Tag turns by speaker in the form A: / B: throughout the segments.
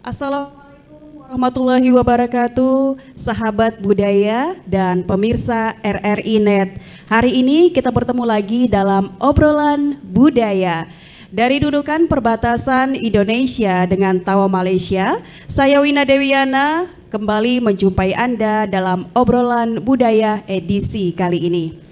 A: Assalamualaikum warahmatullahi wabarakatuh, sahabat budaya dan pemirsa RRI Net. Hari ini kita bertemu lagi dalam obrolan budaya. Dari dudukan perbatasan Indonesia dengan Tawa Malaysia, saya Wina Dewiana kembali menjumpai Anda dalam obrolan budaya edisi kali ini.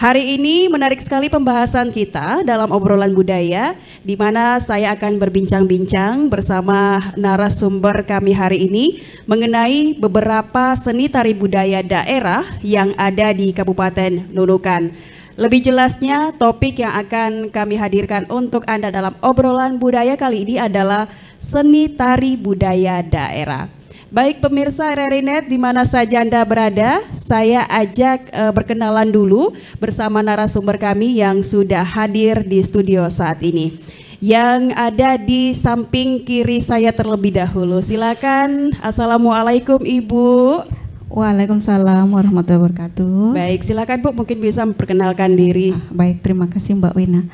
A: Hari ini menarik sekali pembahasan kita dalam obrolan budaya di mana saya akan berbincang-bincang bersama narasumber kami hari ini mengenai beberapa seni tari budaya daerah yang ada di Kabupaten Nunukan. Lebih jelasnya topik yang akan kami hadirkan untuk Anda dalam obrolan budaya kali ini adalah seni tari budaya daerah. Baik pemirsa RRI Net di mana saja Anda berada, saya ajak uh, berkenalan dulu bersama narasumber kami yang sudah hadir di studio saat ini. Yang ada di samping kiri saya terlebih dahulu. Silakan. Assalamualaikum Ibu.
B: Waalaikumsalam warahmatullahi wabarakatuh.
A: Baik, silakan Bu mungkin bisa memperkenalkan diri.
B: Ah, baik, terima kasih Mbak Wina.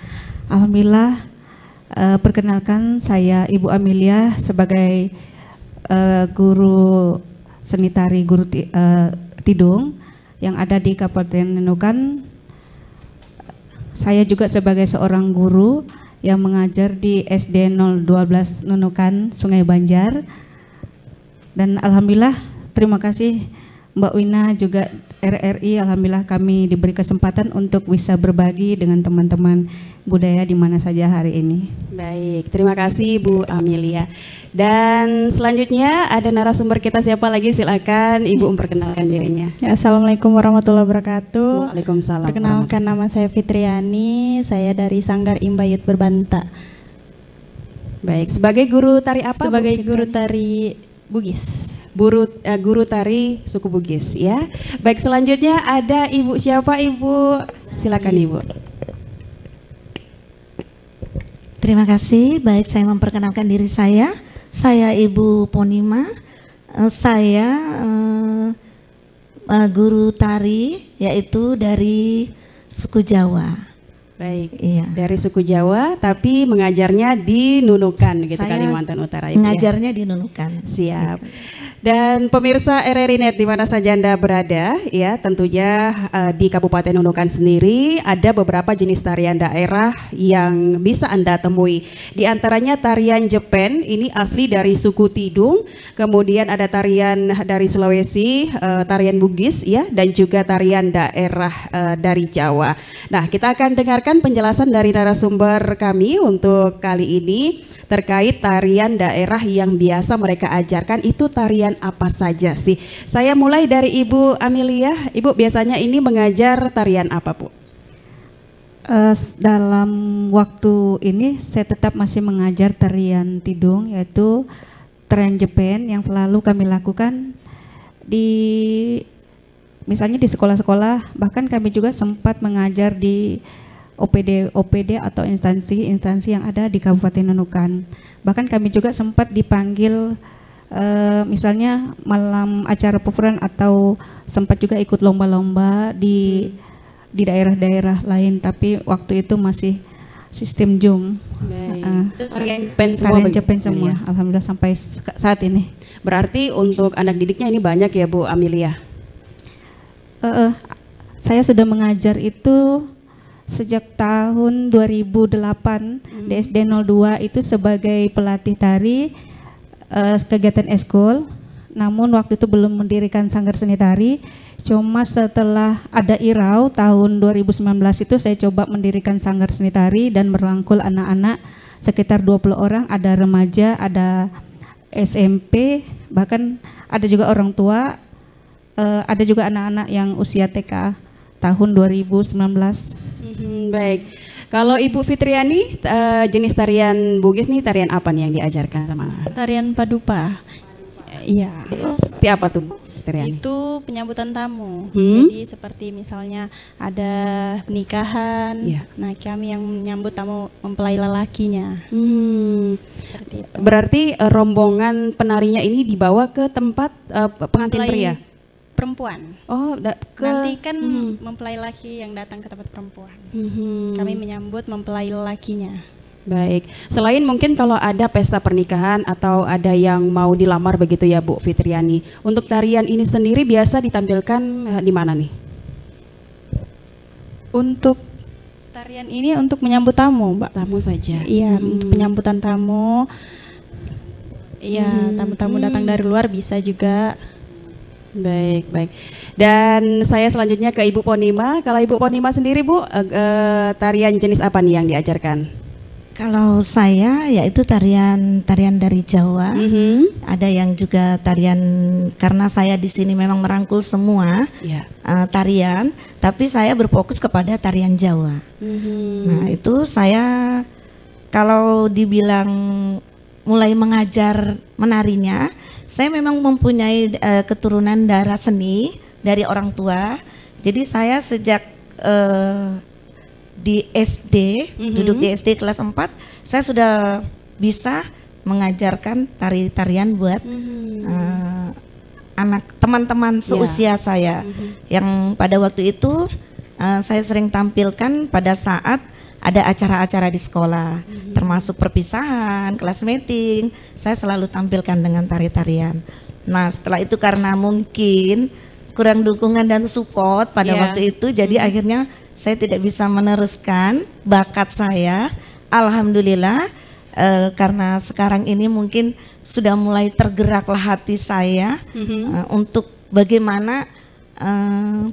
B: Alhamdulillah uh, perkenalkan saya Ibu Amelia sebagai uh, guru seni tari guru ti, uh, Tidung yang ada di Kabupaten Nunukan. Saya juga sebagai seorang guru yang mengajar di SD 012 Nunukan Sungai Banjar. Dan alhamdulillah terima kasih Mbak Wina juga RRI alhamdulillah kami diberi kesempatan untuk bisa berbagi dengan teman-teman budaya di mana saja hari ini.
A: Baik, terima kasih Bu Amelia. Dan selanjutnya ada narasumber kita siapa lagi silakan Ibu memperkenalkan dirinya.
C: Ya, Assalamualaikum warahmatullahi wabarakatuh.
A: Waalaikumsalam.
C: Perkenalkan nama saya Fitriani, saya dari Sanggar Imbayut Berbanta.
A: Baik, sebagai guru tari apa?
C: Sebagai guru tari Bugis.
A: Guru uh, guru tari suku Bugis ya. Baik, selanjutnya ada Ibu siapa Ibu? Silakan Ibu.
D: Terima kasih. Baik, saya memperkenalkan diri saya. Saya Ibu Ponima. Uh, saya uh, guru tari yaitu dari suku Jawa.
A: Baik, iya. dari suku Jawa, tapi mengajarnya di Nunukan, gitu
D: Saya
A: Kalimantan Utara.
D: Itu ya. mengajarnya ya? di Nunukan.
A: Siap. Dan pemirsa RRI Net di mana saja Anda berada, ya tentunya uh, di Kabupaten Nunukan sendiri ada beberapa jenis tarian daerah yang bisa Anda temui. Di antaranya tarian Jepen, ini asli dari suku Tidung, kemudian ada tarian dari Sulawesi, uh, tarian Bugis, ya, dan juga tarian daerah uh, dari Jawa. Nah, kita akan dengarkan penjelasan dari narasumber kami untuk kali ini terkait tarian daerah yang biasa mereka ajarkan itu tarian apa saja sih? Saya mulai dari Ibu Amelia. Ibu biasanya ini mengajar tarian apa, Bu?
B: Uh, dalam waktu ini saya tetap masih mengajar tarian tidung yaitu tarian Jepang yang selalu kami lakukan di misalnya di sekolah-sekolah bahkan kami juga sempat mengajar di OPD OPD atau instansi-instansi yang ada di Kabupaten Nunukan. Bahkan kami juga sempat dipanggil uh, misalnya malam acara pupuran atau sempat juga ikut lomba-lomba di di daerah-daerah lain tapi waktu itu masih sistem Zoom.
A: Baik. Uh, semua,
B: Jepang semua. Ya. Alhamdulillah sampai saat ini.
A: Berarti untuk anak didiknya ini banyak ya Bu Amelia?
B: Uh, uh, saya sudah mengajar itu sejak tahun 2008 hmm. di SD 02 itu sebagai pelatih tari uh, kegiatan eskul. Namun waktu itu belum mendirikan sanggar seni tari. Cuma setelah ada IRAU tahun 2019 itu saya coba mendirikan sanggar seni tari dan merangkul anak-anak sekitar 20 orang, ada remaja, ada SMP, bahkan ada juga orang tua, uh, ada juga anak-anak yang usia TK tahun 2019.
A: Hmm, baik. Kalau Ibu Fitriani, uh, jenis tarian Bugis nih tarian apa nih yang diajarkan sama?
C: Tarian padupa. Iya.
A: Siapa tuh? Tarian?
C: Itu penyambutan tamu. Hmm? Jadi seperti misalnya ada pernikahan. Ya. Nah, kami yang menyambut tamu mempelai lelakinya. Hmm.
A: Berarti uh, rombongan penarinya ini dibawa ke tempat uh, pengantin Mempelai pria
C: perempuan.
A: Oh,
C: ke, nanti kan hmm. mempelai laki yang datang ke tempat perempuan. Hmm. Kami menyambut mempelai lakinya.
A: Baik, selain mungkin kalau ada pesta pernikahan atau ada yang mau dilamar begitu ya Bu Fitriani, untuk tarian ini sendiri biasa ditampilkan eh, di mana nih?
C: Untuk tarian ini untuk menyambut tamu, Mbak.
A: Tamu saja.
C: Iya, hmm. untuk penyambutan tamu. Iya, hmm. tamu-tamu datang dari luar bisa juga.
A: Baik, baik. Dan saya selanjutnya ke Ibu Ponima. Kalau Ibu Ponima sendiri, Bu, uh, uh, tarian jenis apa nih yang diajarkan?
D: Kalau saya yaitu tarian tarian dari Jawa. Mm -hmm. Ada yang juga tarian karena saya di sini memang merangkul semua yeah. Ya. uh, tarian, tapi saya berfokus kepada tarian Jawa. Mm -hmm. Nah itu saya kalau dibilang mulai mengajar menarinya, saya memang mempunyai uh, keturunan darah seni dari orang tua. Jadi saya sejak uh, di SD, mm-hmm. duduk di SD kelas 4, saya sudah bisa mengajarkan tari-tarian buat mm-hmm. uh, anak teman-teman iya. seusia yeah. saya mm-hmm. yang pada waktu itu uh, saya sering tampilkan pada saat ada acara-acara di sekolah, mm-hmm. termasuk perpisahan, kelas meeting, saya selalu tampilkan dengan tari-tarian. Nah, setelah itu karena mungkin kurang dukungan dan support pada yeah. waktu itu, jadi mm-hmm. akhirnya saya tidak bisa meneruskan bakat saya. Alhamdulillah uh, karena sekarang ini mungkin sudah mulai tergeraklah hati saya mm-hmm. uh, untuk bagaimana uh,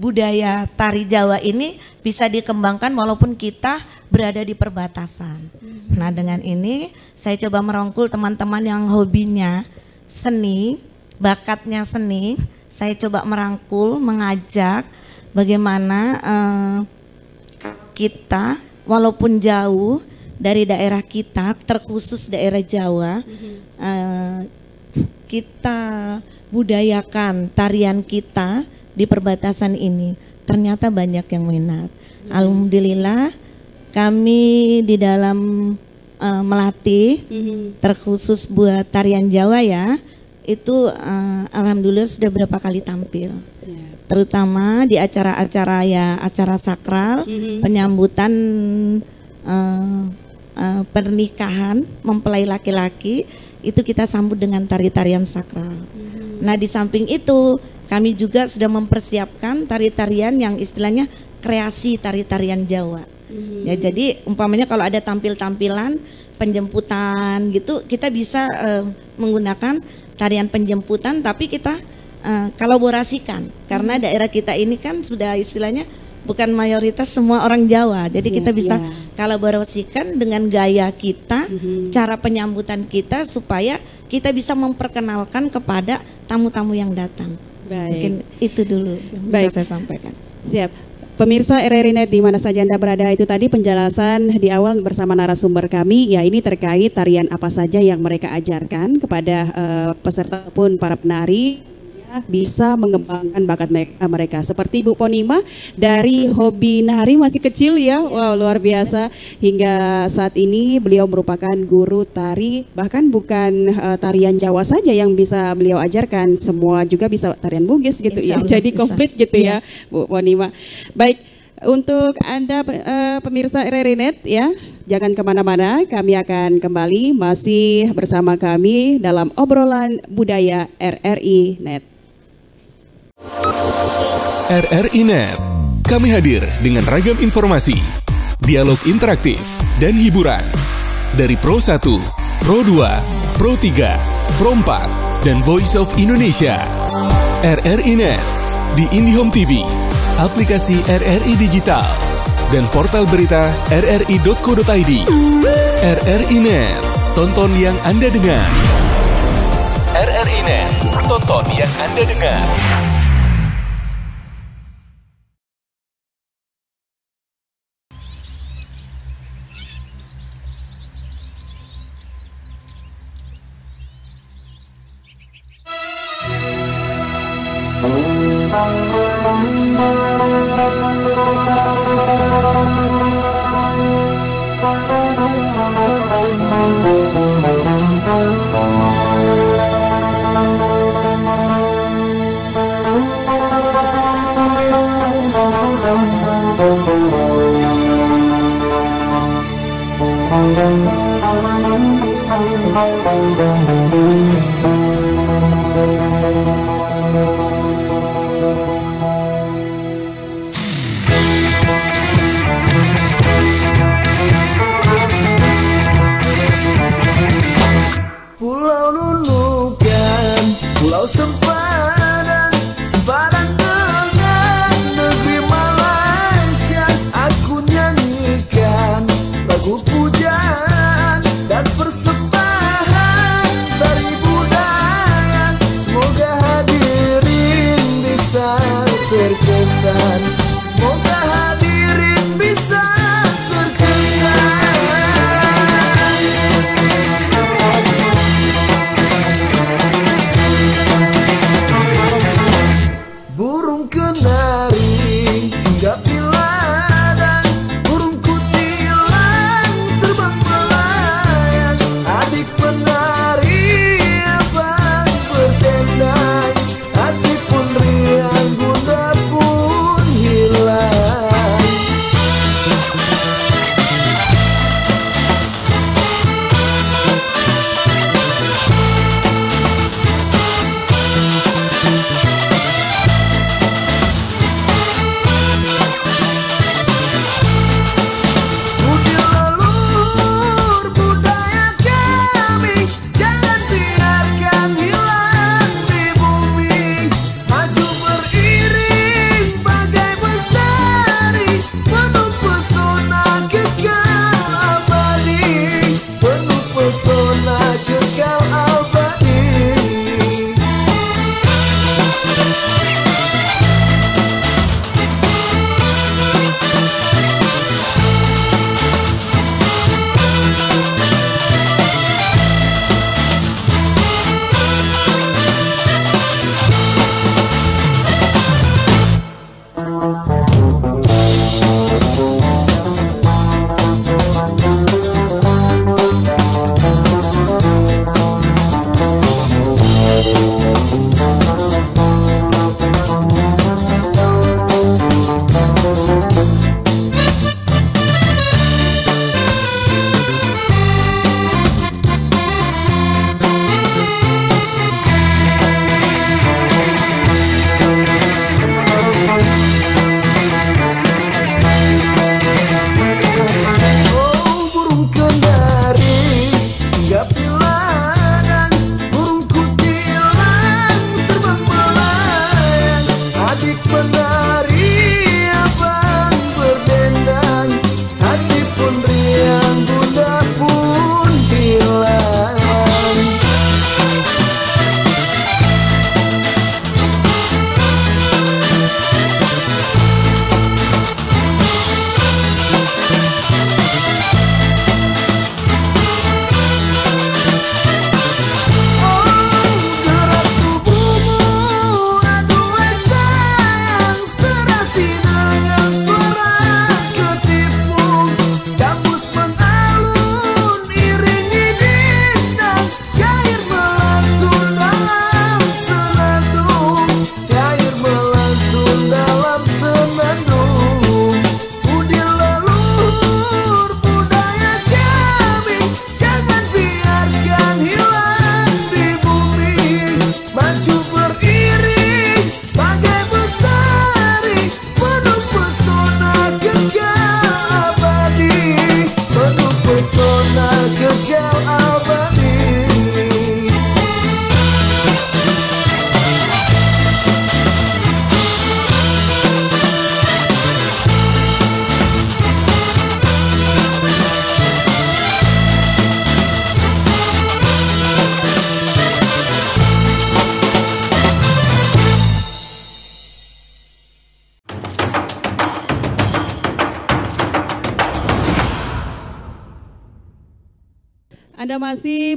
D: budaya tari Jawa ini bisa dikembangkan walaupun kita berada di perbatasan. Mm-hmm. Nah, dengan ini saya coba merangkul teman-teman yang hobinya seni, bakatnya seni, saya coba merangkul, mengajak bagaimana uh, kita walaupun jauh dari daerah kita, terkhusus daerah Jawa, uh, kita budayakan tarian kita di perbatasan ini. Ternyata banyak yang minat. Alhamdulillah kami di dalam uh, melatih, terkhusus buat tarian Jawa ya, itu uh, alhamdulillah sudah berapa kali tampil. Siap. Terutama di acara-acara ya acara sakral, mm-hmm. penyambutan uh, uh, pernikahan mempelai laki-laki itu kita sambut dengan tari-tarian sakral. Mm-hmm. Nah, di samping itu kami juga sudah mempersiapkan tari-tarian yang istilahnya kreasi tari-tarian Jawa. Mm-hmm. Ya, jadi umpamanya kalau ada tampil-tampilan penjemputan gitu, kita bisa uh, menggunakan tarian penjemputan tapi kita uh, kolaborasikan karena hmm. daerah kita ini kan sudah istilahnya bukan mayoritas semua orang Jawa. Jadi Siap, kita bisa ya. kolaborasikan dengan gaya kita, hmm. cara penyambutan kita supaya kita bisa memperkenalkan kepada tamu-tamu yang datang. Baik. Mungkin itu dulu yang Baik. bisa saya sampaikan.
A: Siap. Pemirsa RRI Net di mana saja Anda berada itu tadi penjelasan di awal bersama narasumber kami ya ini terkait tarian apa saja yang mereka ajarkan kepada uh, peserta pun para penari bisa mengembangkan bakat mereka. Seperti Bu Ponima dari hobi nari masih kecil ya, wow luar biasa. Hingga saat ini beliau merupakan guru tari, bahkan bukan uh, tarian Jawa saja yang bisa beliau ajarkan, semua juga bisa tarian Bugis gitu ya. Jadi komplit gitu ya, ya Bu Ponima. Baik. Untuk Anda uh, pemirsa RRI Net ya, jangan ke mana-mana, kami akan kembali masih bersama kami dalam obrolan budaya RRI Net.
E: RRI Net. Kami hadir dengan ragam informasi, dialog interaktif, dan hiburan. Dari Pro 1, Pro 2, Pro 3, Pro 4, dan Voice of Indonesia. RRI Net di IndiHome TV, aplikasi RRI Digital, dan portal berita rri.co.id. RRI Net, tonton yang Anda dengar. RRI Net, tonton yang Anda dengar.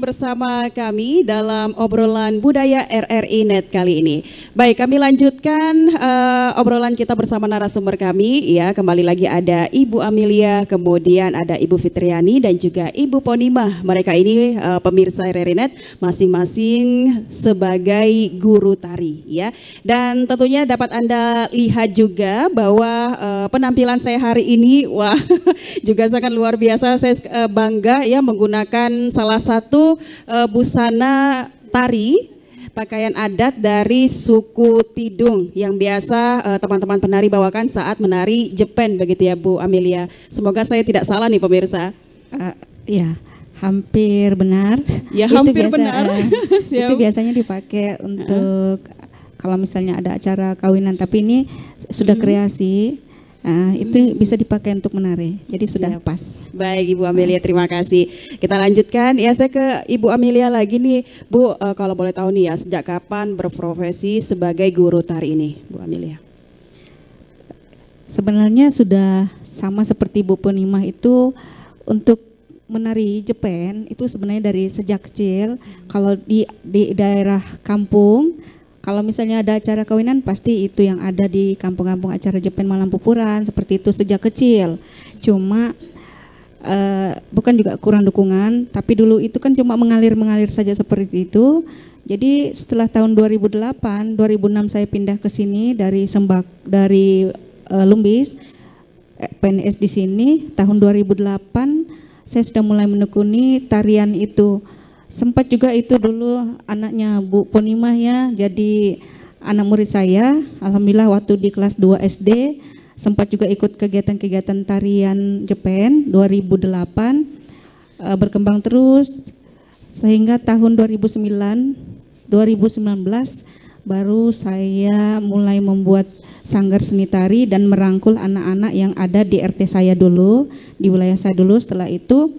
A: Bersama kami dalam obrolan budaya RRI Net kali ini. Baik, kami lanjutkan uh, obrolan kita bersama narasumber kami. Ya, kembali lagi ada Ibu Amelia, kemudian ada Ibu Fitriani dan juga Ibu Ponima. Mereka ini uh, pemirsa RRI Net masing-masing sebagai guru tari, ya. Dan tentunya dapat Anda lihat juga bahwa uh, penampilan saya hari ini, wah, juga sangat luar biasa. Saya uh, bangga ya menggunakan salah satu uh, busana tari pakaian adat dari suku Tidung yang biasa eh, teman-teman uh, penari bawakan saat menari Jepen begitu ya Bu Amelia. Semoga saya tidak salah nih pemirsa.
B: Uh, ya, Hampir benar.
A: Ya hampir itu biasa, benar. Uh,
B: itu biasanya dipakai untuk uh. kalau misalnya ada acara kawinan, tapi ini sudah hmm. kreasi. Uh, itu hmm. bisa dipakai untuk menari, jadi Siap. sudah pas.
A: Baik Ibu Amelia, terima kasih. Kita lanjutkan. Ya saya ke Ibu Amelia lagi nih, Bu. Uh, kalau boleh tahu nih ya, sejak kapan berprofesi sebagai guru tari ini, Bu Amelia?
B: Sebenarnya sudah sama seperti Bu Punimah itu untuk menari Jepen itu sebenarnya dari sejak kecil. Kalau di di daerah kampung, kalau misalnya ada acara kawinan pasti itu yang ada di kampung-kampung acara Jepen Malam Pupuran seperti itu sejak kecil. Cuma uh, bukan juga kurang dukungan, tapi dulu itu kan cuma mengalir-mengalir saja seperti itu. Jadi setelah tahun 2008, 2006 saya pindah ke sini dari Sembak dari uh, Lumbis eh, PNS di sini tahun 2008 saya sudah mulai menekuni tarian itu. Sempat juga itu dulu anaknya Bu Ponimah ya, jadi anak murid saya. Alhamdulillah waktu di kelas 2 SD sempat juga ikut kegiatan-kegiatan tarian Jepang 2008 e, berkembang terus sehingga tahun 2009 2019 baru saya mulai membuat sanggar seni tari dan merangkul anak-anak yang ada di RT saya dulu, di wilayah saya dulu. Setelah itu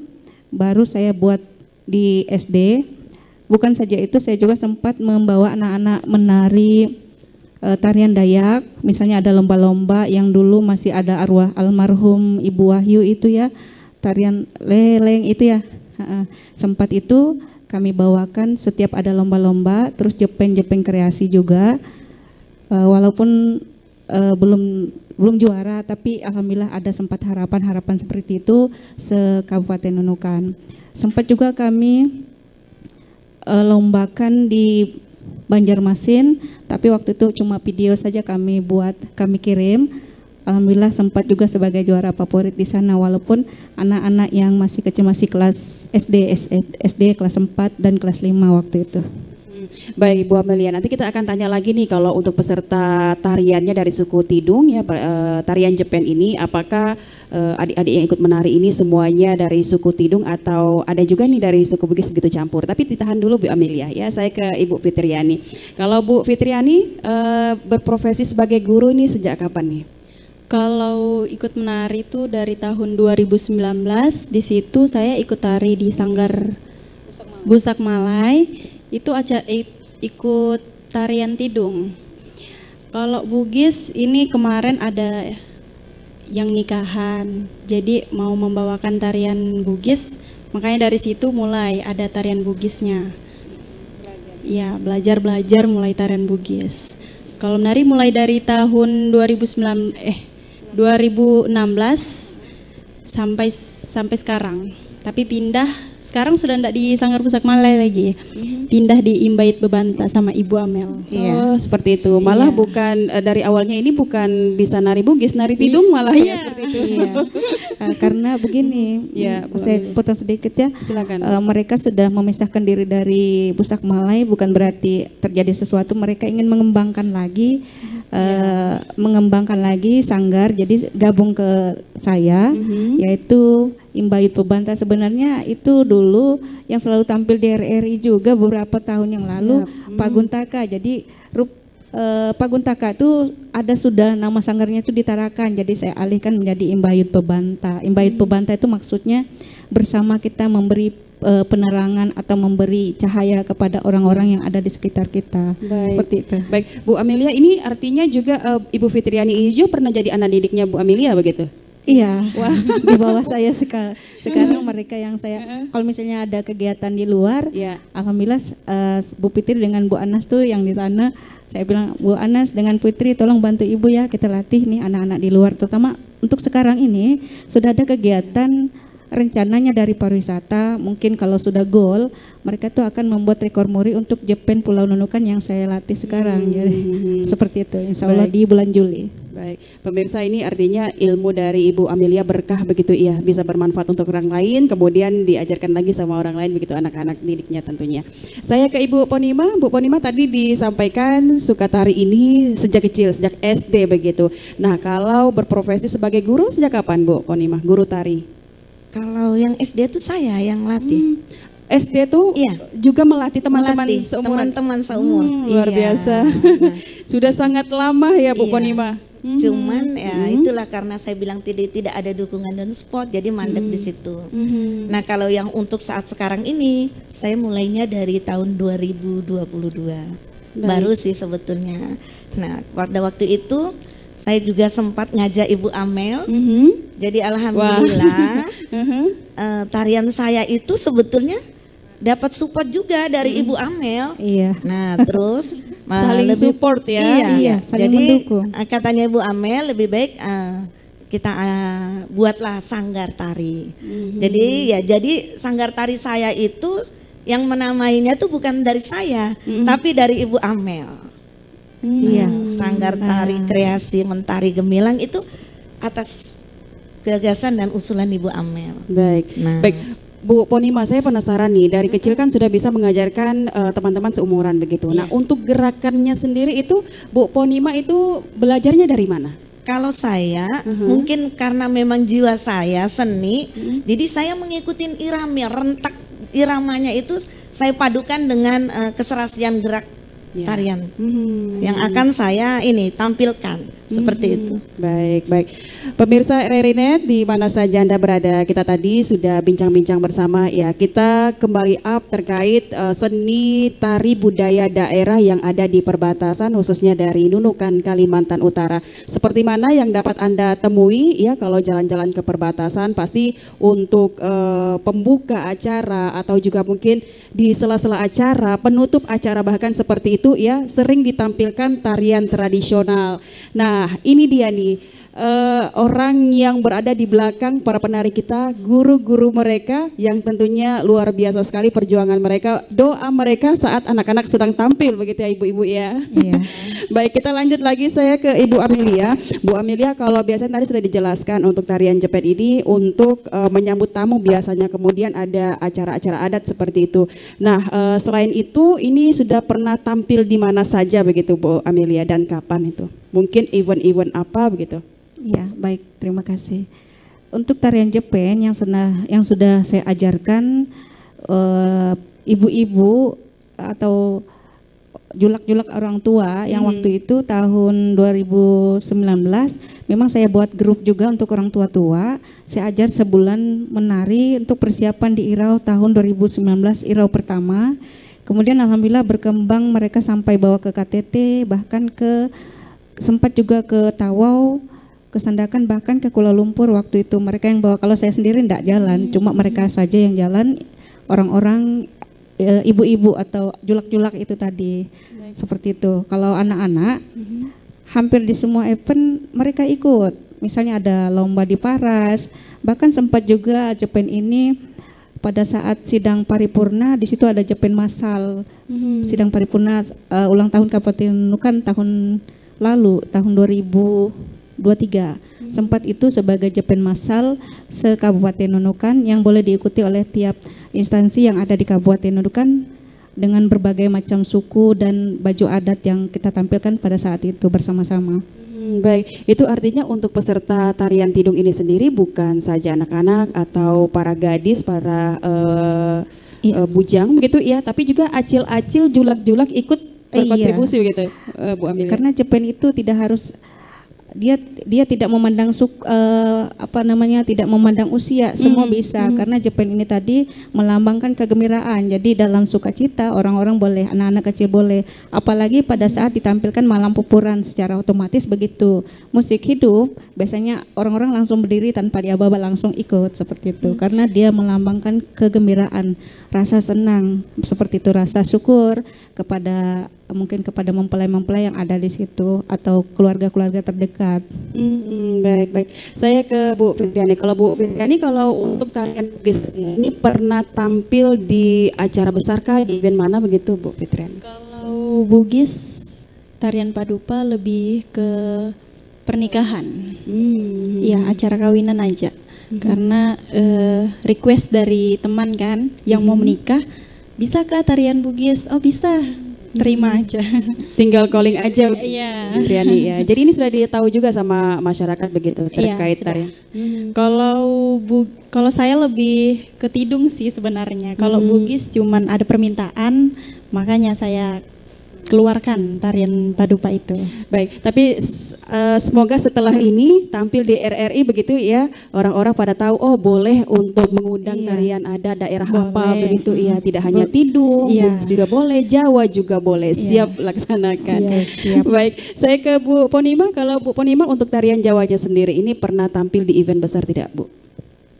B: baru saya buat di SD. Bukan saja itu, saya juga sempat membawa anak-anak menari e, tarian Dayak. Misalnya ada lomba-lomba yang dulu masih ada arwah almarhum Ibu Wahyu itu ya, tarian leleng itu ya. sempat itu kami bawakan setiap ada lomba-lomba, terus jepeng-jepeng kreasi juga. E, walaupun uh, belum belum juara tapi alhamdulillah ada sempat harapan-harapan seperti itu se Kabupaten Nunukan. Sempat juga kami uh, lombakan di Banjarmasin tapi waktu itu cuma video saja kami buat kami kirim. Alhamdulillah sempat juga sebagai juara favorit di sana walaupun anak-anak yang masih kecil masih kelas SD SD kelas 4 dan kelas 5 waktu itu.
A: Baik Bu Amelia, nanti kita akan tanya lagi nih kalau untuk peserta tariannya dari suku Tidung ya uh, tarian Jepen ini apakah uh, adik-adik yang ikut menari ini semuanya dari suku Tidung atau ada juga nih dari suku Bugis begitu campur. Tapi ditahan dulu Bu Amelia ya. Saya ke Ibu Fitriani. Kalau Bu Fitriani uh, berprofesi sebagai guru ini sejak kapan nih?
C: Kalau ikut menari itu dari tahun 2019, di situ saya ikut tari di Sanggar Busak Malai itu aja ikut tarian tidung. Kalau Bugis ini kemarin ada yang nikahan, jadi mau membawakan tarian Bugis, makanya dari situ mulai ada tarian Bugisnya. Ya, belajar-belajar mulai tarian Bugis. Kalau menari mulai dari tahun 2009 eh 2016 sampai sampai sekarang. Tapi pindah sekarang sudah tidak di Sanggar Pusat Malai lagi. Mm-hmm. Pindah di Imbait Bebanta sama Ibu Amel.
A: Iya. Oh, seperti itu. Malah iya. bukan uh, dari awalnya ini bukan bisa nari bugis, nari tidung malah ya, iya. ya seperti itu. Iya.
B: uh, karena begini, ya, saya potong sedikit ya.
A: Silakan.
B: Uh, mereka sudah memisahkan diri dari Pusak Malai bukan berarti terjadi sesuatu, mereka ingin mengembangkan lagi uh, mengembangkan lagi sanggar jadi gabung ke saya mm-hmm. yaitu Imbayut Pebanta sebenarnya itu dulu yang selalu tampil di RRI juga beberapa tahun yang lalu Siap. Pak Guntaka. Jadi rup, eh, Pak Guntaka itu ada sudah nama sanggarnya itu ditarakan. Jadi saya alihkan menjadi Imbayut Pebanta. Imbayut hmm. Pebanta itu maksudnya bersama kita memberi uh, penerangan atau memberi cahaya kepada orang-orang yang ada di sekitar kita.
A: Baik. Seperti itu. Baik, Bu Amelia ini artinya juga uh, Ibu Fitriani Ijo pernah jadi anak didiknya Bu Amelia begitu?
B: Iya, Wah. di bawah saya sekarang, sekarang mereka yang saya kalau misalnya ada kegiatan di luar, ya. alhamdulillah uh, Bu Fitri dengan Bu Anas tuh yang di sana, saya bilang Bu Anas dengan Putri tolong bantu Ibu ya kita latih nih anak-anak di luar, terutama untuk sekarang ini sudah ada kegiatan rencananya dari pariwisata mungkin kalau sudah goal mereka tuh akan membuat rekor muri untuk Jepang Pulau Nunukan yang saya latih sekarang hmm. jadi seperti itu Insya Allah Baik. di bulan Juli
A: Baik, pemirsa ini artinya ilmu dari Ibu Amelia berkah begitu iya bisa bermanfaat untuk orang lain kemudian diajarkan lagi sama orang lain begitu anak-anak didiknya tentunya. Saya ke Ibu Ponima, Bu Ponima tadi disampaikan suka tari ini sejak kecil sejak SD begitu. Nah kalau berprofesi sebagai guru sejak kapan Bu Ponima? Guru tari?
D: Kalau yang SD itu saya yang latih.
A: SD tuh
D: Iya.
A: juga melatih teman-teman seumuran.
D: teman-teman seumur.
A: Hmm, luar
D: Iya.
A: biasa.
D: Nah,
A: Sudah sangat lama ya Bu
D: Iya.
A: Ponima. Hmm.
D: Cuman ya itulah karena saya bilang tidak tidak ada dukungan dan support jadi mandek di situ.
A: Hmm.
D: Nah, kalau yang untuk saat sekarang ini saya mulainya dari tahun 2022. Baru sih sebetulnya. Nah, pada waktu itu saya juga sempat ngajak Ibu Amel.
A: Mhm.
D: Jadi alhamdulillah eh, tarian saya itu sebetulnya dapat support juga dari Ibu Amel.
B: Iya.
D: Nah, terus
A: Saling support ya.
D: Iya,
B: Iya, saling
D: Jadi
B: mendukung.
D: eh, katanya Ibu Amel lebih baik eh, kita eh, buatlah sanggar tari.
B: Mhm.
D: Jadi ya jadi sanggar tari saya itu yang menamainya tuh bukan dari saya,
B: Mhm.
D: tapi dari Ibu Amel.
B: Iya.
D: Nah, Sanggar tari kreasi mentari gemilang itu atas gagasan dan usulan Ibu Amel.
A: Baik.
D: Nah.
A: Baik. Bu Ponima, saya penasaran nih, dari kecil kan sudah bisa mengajarkan eh, teman-teman seumuran begitu. Nah, untuk gerakannya sendiri itu Bu Ponima itu belajarnya dari mana?
D: Kalau saya
A: Mhm.
D: mungkin karena memang jiwa saya seni, jadi saya mengikuti iramnya, rentak iramanya itu saya padukan dengan eh, keserasian gerak
A: Ya.
D: tarian
A: Mhm.
D: yang akan saya ini tampilkan seperti itu.
A: Baik, baik. Pemirsa Rerinet di mana saja Anda berada, kita tadi sudah bincang-bincang bersama ya. Kita kembali up terkait eh, seni tari budaya daerah yang ada di perbatasan khususnya dari Nunukan Kalimantan Utara. Seperti mana yang dapat Anda temui ya kalau jalan-jalan ke perbatasan pasti untuk eh, pembuka acara atau juga mungkin di sela-sela acara, penutup acara bahkan seperti itu ya sering ditampilkan tarian tradisional. Nah, ini dia nih eh, orang yang berada di belakang para penari kita, guru-guru mereka yang tentunya luar biasa sekali perjuangan mereka, doa mereka saat anak-anak sedang tampil begitu ya ibu-ibu ya.
B: Iya.
A: Baik, kita lanjut lagi saya ke Ibu Amelia. Bu Amelia, kalau biasanya tadi sudah dijelaskan untuk tarian jepit ini untuk eh, menyambut tamu biasanya kemudian ada acara-acara adat seperti itu. Nah, eh, selain itu ini sudah pernah tampil di mana saja begitu Bu Amelia dan kapan itu? Mungkin event-event apa begitu?
B: Iya, baik. Terima kasih. Untuk tarian Jepen yang sudah yang sudah saya ajarkan eh, ibu-ibu atau julak-julak orang tua yang waktu itu tahun 2019 memang saya buat grup juga untuk orang tua-tua. Saya ajar sebulan menari untuk persiapan di Irau tahun 2019 Irau pertama. Kemudian alhamdulillah berkembang mereka sampai bawa ke KTT bahkan ke sempat juga ke Tawau ke Sandakan bahkan ke Kuala Lumpur waktu itu. Mereka yang bawa kalau saya sendiri tidak jalan cuma mereka saja yang jalan. Orang-orang e, ibu-ibu atau julak-julak itu tadi. Seperti itu. Kalau anak-anak hampir di semua event mereka ikut. Misalnya ada lomba di Paras bahkan sempat juga Jepen ini pada saat sidang paripurna di situ ada Jepen masal. Sidang paripurna eh, ulang tahun Kabupaten Nunukan tahun lalu tahun 2023 sempat itu sebagai Jepen masal se Kabupaten Nunukan yang boleh diikuti oleh tiap instansi yang ada di Kabupaten Nunukan dengan berbagai macam suku dan baju adat yang kita tampilkan pada saat itu bersama-sama.
A: Hmm, baik, itu artinya untuk peserta tarian tidung ini sendiri bukan saja anak-anak atau para gadis, para eh,
B: Iya.
A: eh, bujang begitu ya, tapi juga acil-acil, julak-julak ikut
B: Iya.
A: berkontribusi begitu, eh, Bu Amelia.
B: Karena Jepen itu tidak harus dia dia tidak memandang suk, eh, apa namanya tidak memandang usia semua bisa. karena Jepen ini tadi melambangkan kegembiraan. Jadi dalam sukacita orang-orang boleh anak-anak kecil boleh. Apalagi pada saat ditampilkan malam pupuran secara otomatis begitu. Musik hidup biasanya orang-orang langsung berdiri tanpa diaba-aba langsung ikut seperti itu. Karena dia melambangkan kegembiraan rasa senang seperti itu rasa syukur kepada mungkin kepada mempelai-mempelai yang ada di situ atau keluarga-keluarga terdekat.
A: Hmm, hmm, baik baik. Saya ke Bu Fitriani. Kalau Bu Fitriani, kalau untuk tarian Bugis ini pernah tampil di acara besar kah di event mana begitu Bu Fitriani?
C: Kalau Bugis tarian padupa lebih ke pernikahan.
A: Hmm,
C: Iya, acara kawinan aja. Karena eh, request dari teman kan yang mau menikah, bisa kah tarian Bugis? Oh, bisa. terima aja.
A: Tinggal calling aja.
C: Iya.
A: Fitriani ya. Jadi ini sudah ditahu juga sama masyarakat begitu
C: Iya,
A: terkait
C: sudah.
A: tarian.
C: Kalau bu, kalau saya lebih ke tidung sih sebenarnya. Kalau Bugis cuman ada permintaan, makanya saya keluarkan tarian padupa itu.
A: Baik, tapi eh, semoga setelah ini tampil di RRI begitu ya orang-orang pada tahu oh boleh untuk mengundang tarian ada daerah apa
C: Boleh.
A: begitu ya tidak hanya Tidung,
C: Iya.
A: Juga boleh, Jawa juga boleh. Siap laksanakan.
C: Siap, siap.
A: Baik, saya ke Bu Ponima. Kalau Bu Ponima untuk tarian Jawanya sendiri ini pernah tampil di event besar tidak, Bu?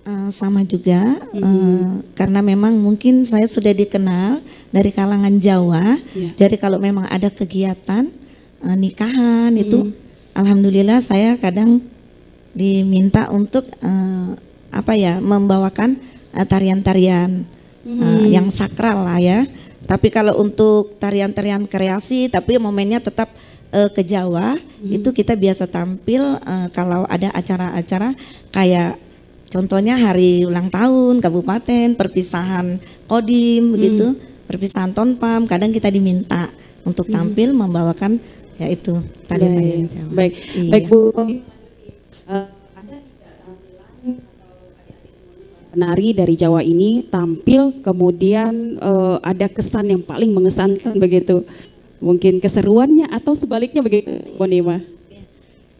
D: Eh, sama juga eh, karena memang mungkin saya sudah dikenal dari kalangan Jawa.
A: Iya.
D: Jadi kalau memang ada kegiatan eh, nikahan itu, alhamdulillah saya kadang diminta untuk eh, apa ya membawakan tarian-tarian eh, yang sakral lah ya. Tapi kalau untuk tarian-tarian kreasi, tapi momennya tetap eh, ke Jawa, itu kita biasa tampil eh, kalau ada acara-acara kayak Contohnya hari ulang tahun kabupaten, perpisahan kodim begitu, perpisahan tonpam, kadang kita diminta untuk tampil membawakan yaitu tarian-tarian Jawa.
A: Baik,
D: Iya.
A: baik Bu. Tampilan penari dari Jawa ini tampil kemudian eh, ada kesan yang paling mengesankan begitu. Mungkin keseruannya atau sebaliknya begitu, Bonima.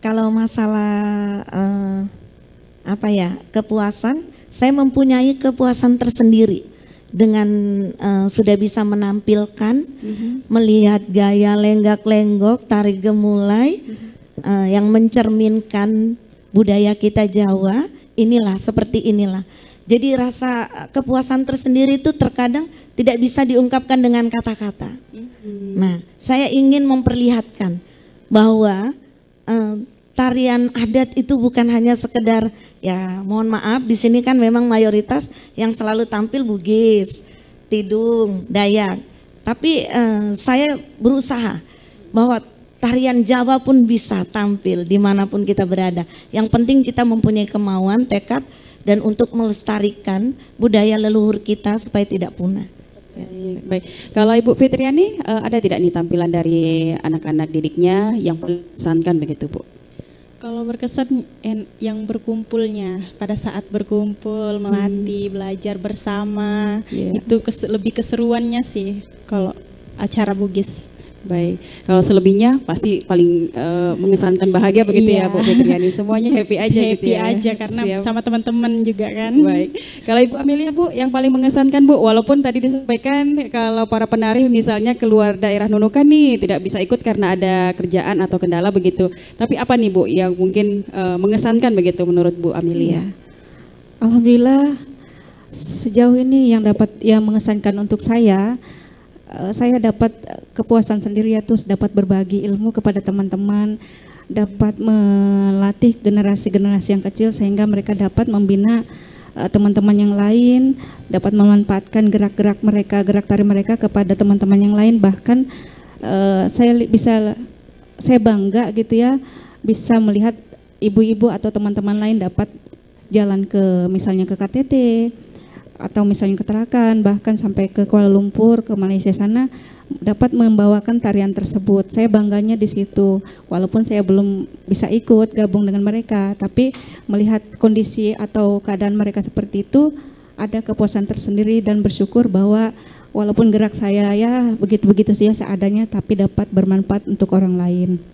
D: Kalau masalah eh, apa ya kepuasan, saya mempunyai kepuasan tersendiri dengan eh, sudah bisa menampilkan, melihat gaya lenggak-lenggok, tarik gemulai eh, yang mencerminkan budaya kita Jawa. Inilah seperti inilah. Jadi rasa kepuasan tersendiri itu terkadang tidak bisa diungkapkan dengan kata-kata. Nah, saya ingin memperlihatkan bahwa eh, tarian adat itu bukan hanya sekedar ya mohon maaf di sini kan memang mayoritas yang selalu tampil Bugis, Tidung, Dayak. Tapi eh, saya berusaha bahwa tarian Jawa pun bisa tampil di mana pun kita berada. Yang penting kita mempunyai kemauan, tekad dan untuk melestarikan budaya leluhur kita supaya tidak punah.
A: Baik, baik. Kalau Ibu Fitriani eh, ada tidak nih tampilan dari anak-anak didiknya yang mengesankan begitu, Bu?
C: Kalau berkesan yang berkumpulnya pada saat berkumpul melatih belajar bersama
A: Iya.
C: itu kes- lebih keseruannya sih kalau acara Bugis.
A: Baik, kalau selebihnya pasti paling eh, mengesankan bahagia begitu ya
C: Iya.
A: Bu Fitriani. Semuanya happy aja
C: happy
A: gitu ya.
C: aja karena
A: Siap.
C: sama teman-teman juga kan.
A: Baik, kalau Ibu Amelia Bu, yang paling mengesankan Bu, walaupun tadi disampaikan kalau para penari misalnya keluar daerah Nunukan nih tidak bisa ikut karena ada kerjaan atau kendala begitu. Tapi apa nih Bu yang mungkin eh, mengesankan begitu menurut Bu Amelia?
B: Iya. Alhamdulillah sejauh ini yang dapat yang mengesankan untuk saya saya dapat eh, kepuasan sendiri yaitu dapat berbagi ilmu kepada teman-teman, dapat melatih generasi-generasi yang kecil sehingga mereka dapat membina eh, teman-teman yang lain, dapat memanfaatkan gerak-gerak mereka, gerak tari mereka kepada teman-teman yang lain. Bahkan eh, saya bisa saya bangga gitu ya bisa melihat ibu-ibu atau teman-teman lain dapat jalan ke misalnya ke KTT atau misalnya ke Tarakan bahkan sampai ke Kuala Lumpur ke Malaysia sana dapat membawakan tarian tersebut. Saya bangganya di situ walaupun saya belum bisa ikut gabung dengan mereka tapi melihat kondisi atau keadaan mereka seperti itu ada kepuasan tersendiri dan bersyukur bahwa walaupun gerak saya ya begitu-begitu saja seadanya tapi dapat bermanfaat untuk orang lain.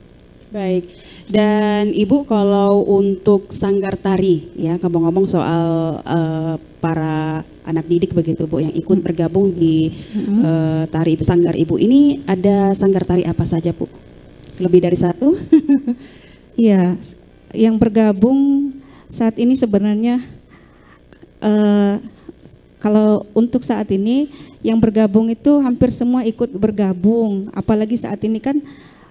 A: Baik, dan Ibu kalau untuk sanggar tari ya ngomong-ngomong soal eh, para anak didik begitu Bu yang ikut bergabung di eh, tari sanggar Ibu ini ada sanggar tari apa saja Bu? Lebih dari satu?
B: Iya, yang bergabung saat ini sebenarnya eh, kalau untuk saat ini yang bergabung itu hampir semua ikut bergabung. Apalagi saat ini kan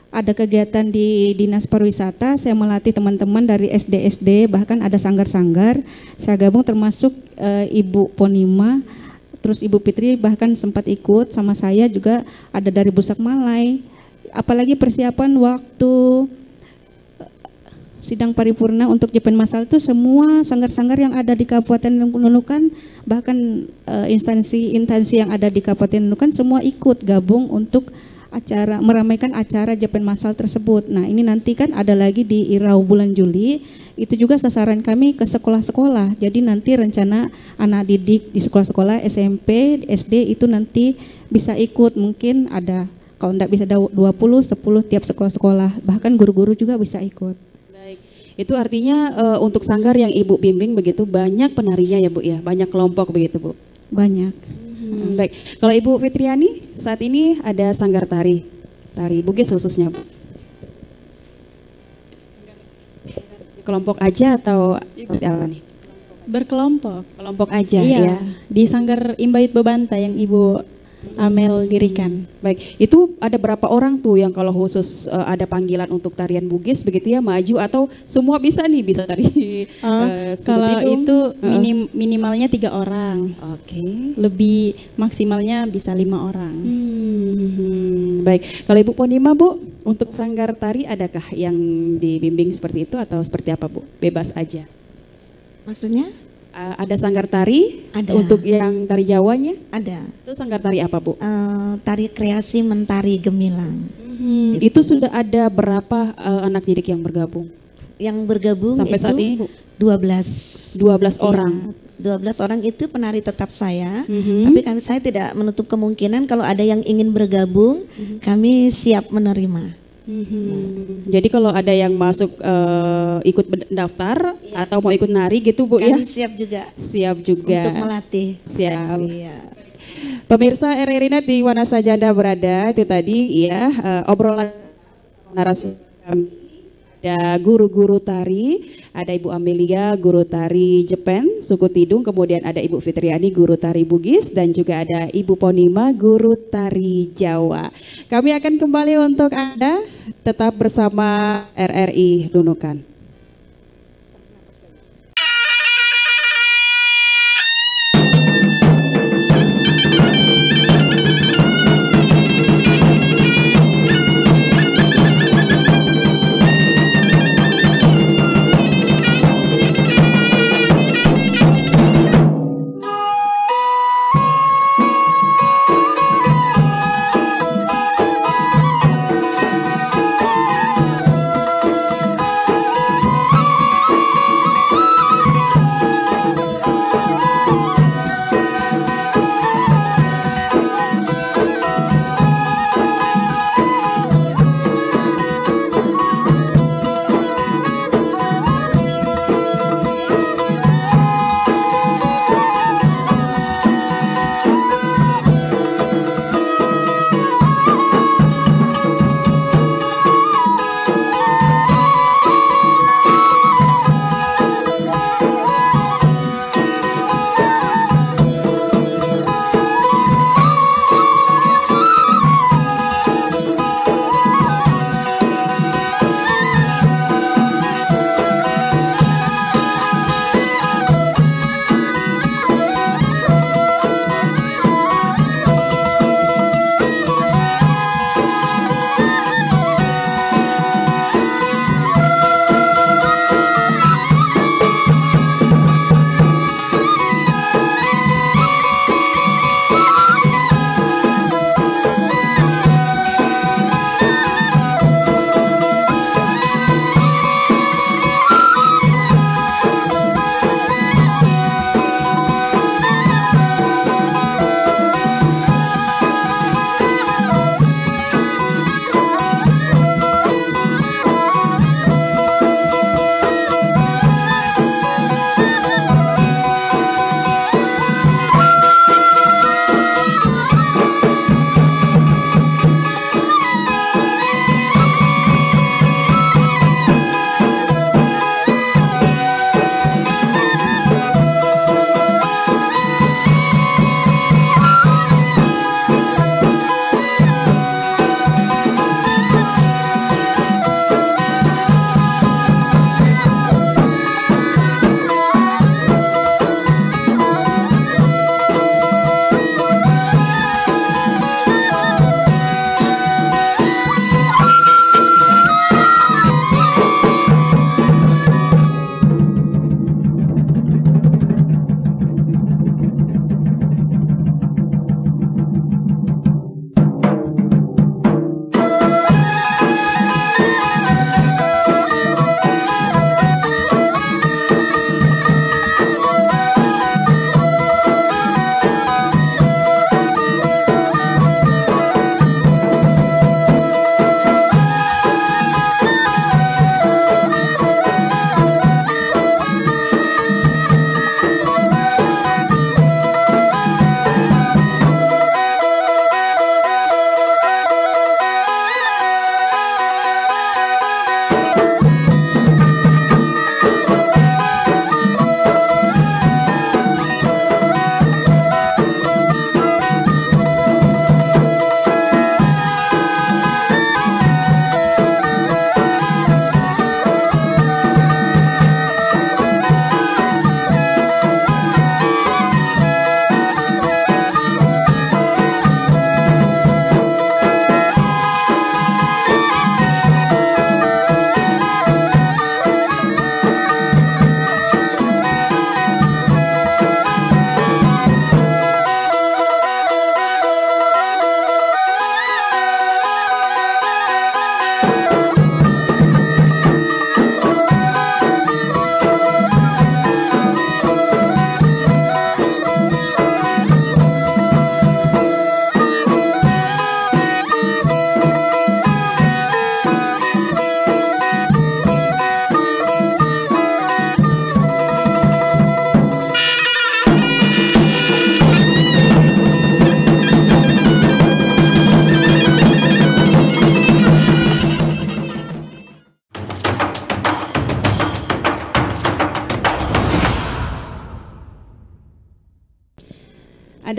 B: ada kegiatan di Dinas Pariwisata, saya melatih teman-teman dari SD-SD, bahkan ada sanggar-sanggar. Saya gabung termasuk eh, Ibu Ponima, terus Ibu Fitri bahkan sempat ikut sama saya juga ada dari Busak Malai. Apalagi persiapan waktu sidang paripurna untuk Jepen Masal itu semua sanggar-sanggar yang ada di Kabupaten Nunukan bahkan eh, instansi-instansi yang ada di Kabupaten Nunukan semua ikut gabung untuk acara meramaikan acara Japan Masal tersebut. Nah, ini nanti kan ada lagi di Irau bulan Juli. Itu juga sasaran kami ke sekolah-sekolah. Jadi nanti rencana anak didik di sekolah-sekolah SMP, SD itu nanti bisa ikut. Mungkin ada kalau tidak bisa 20, 10 tiap sekolah-sekolah. Bahkan guru-guru juga bisa ikut.
A: Baik. Itu artinya uh, untuk sanggar yang Ibu bimbing begitu banyak penarinya ya Bu ya, banyak kelompok begitu Bu.
B: Banyak.
A: Hmm, baik. Kalau Ibu Fitriani saat ini ada sanggar tari, tari Bugis khususnya Bu. Kelompok aja atau apa nih?
C: Berkelompok.
A: Kelompok aja
C: iya,
A: ya.
C: di Sanggar Imbayut Bebanta yang Ibu Amel dirikan.
A: Baik, itu ada berapa orang tuh yang kalau khusus uh, ada panggilan untuk tarian Bugis begitu ya maju atau semua bisa nih bisa tari?
C: Oh,
A: uh,
C: kalau
A: Sukutidung?
C: itu minim, minimalnya tiga orang,
A: Oke.
C: lebih maksimalnya bisa lima orang.
A: Hmm, baik, kalau Ibu Ponima Bu, untuk sanggar tari adakah yang dibimbing seperti itu atau seperti apa Bu? Bebas aja.
D: Maksudnya
A: Uh, ada sanggar tari
D: Ada.
A: untuk yang tari Jawanya.
D: ada
A: Itu sanggar tari apa Bu?
D: eh, tari kreasi mentari gemilang.
A: Hmm, itu sudah ada berapa uh, anak didik yang bergabung?
D: Yang bergabung
A: Sampai
D: itu
A: saat ini Bu?
D: 12
A: 12
D: Iya,
A: orang.
D: 12 orang itu penari tetap saya,
A: Mhm.
D: tapi kami saya tidak menutup kemungkinan kalau ada yang ingin bergabung, kami siap menerima.
A: Mhm. Jadi kalau ada yang masuk eh, ikut daftar atau mau ikut nari gitu Bu ya,
D: Kami siap juga
A: siap juga.
D: untuk melatih.
A: Siap.
D: Iya.
A: Pemirsa RRI di mana saja Anda berada, itu tadi ya eh, obrolan narasumber kami. Ada guru-guru tari, ada Ibu Amelia, guru tari Jepen, suku Tidung, kemudian ada Ibu Fitriani, guru tari Bugis, dan juga ada Ibu Ponima, guru tari Jawa. Kami akan kembali untuk Anda, tetap bersama RRI Nunukan.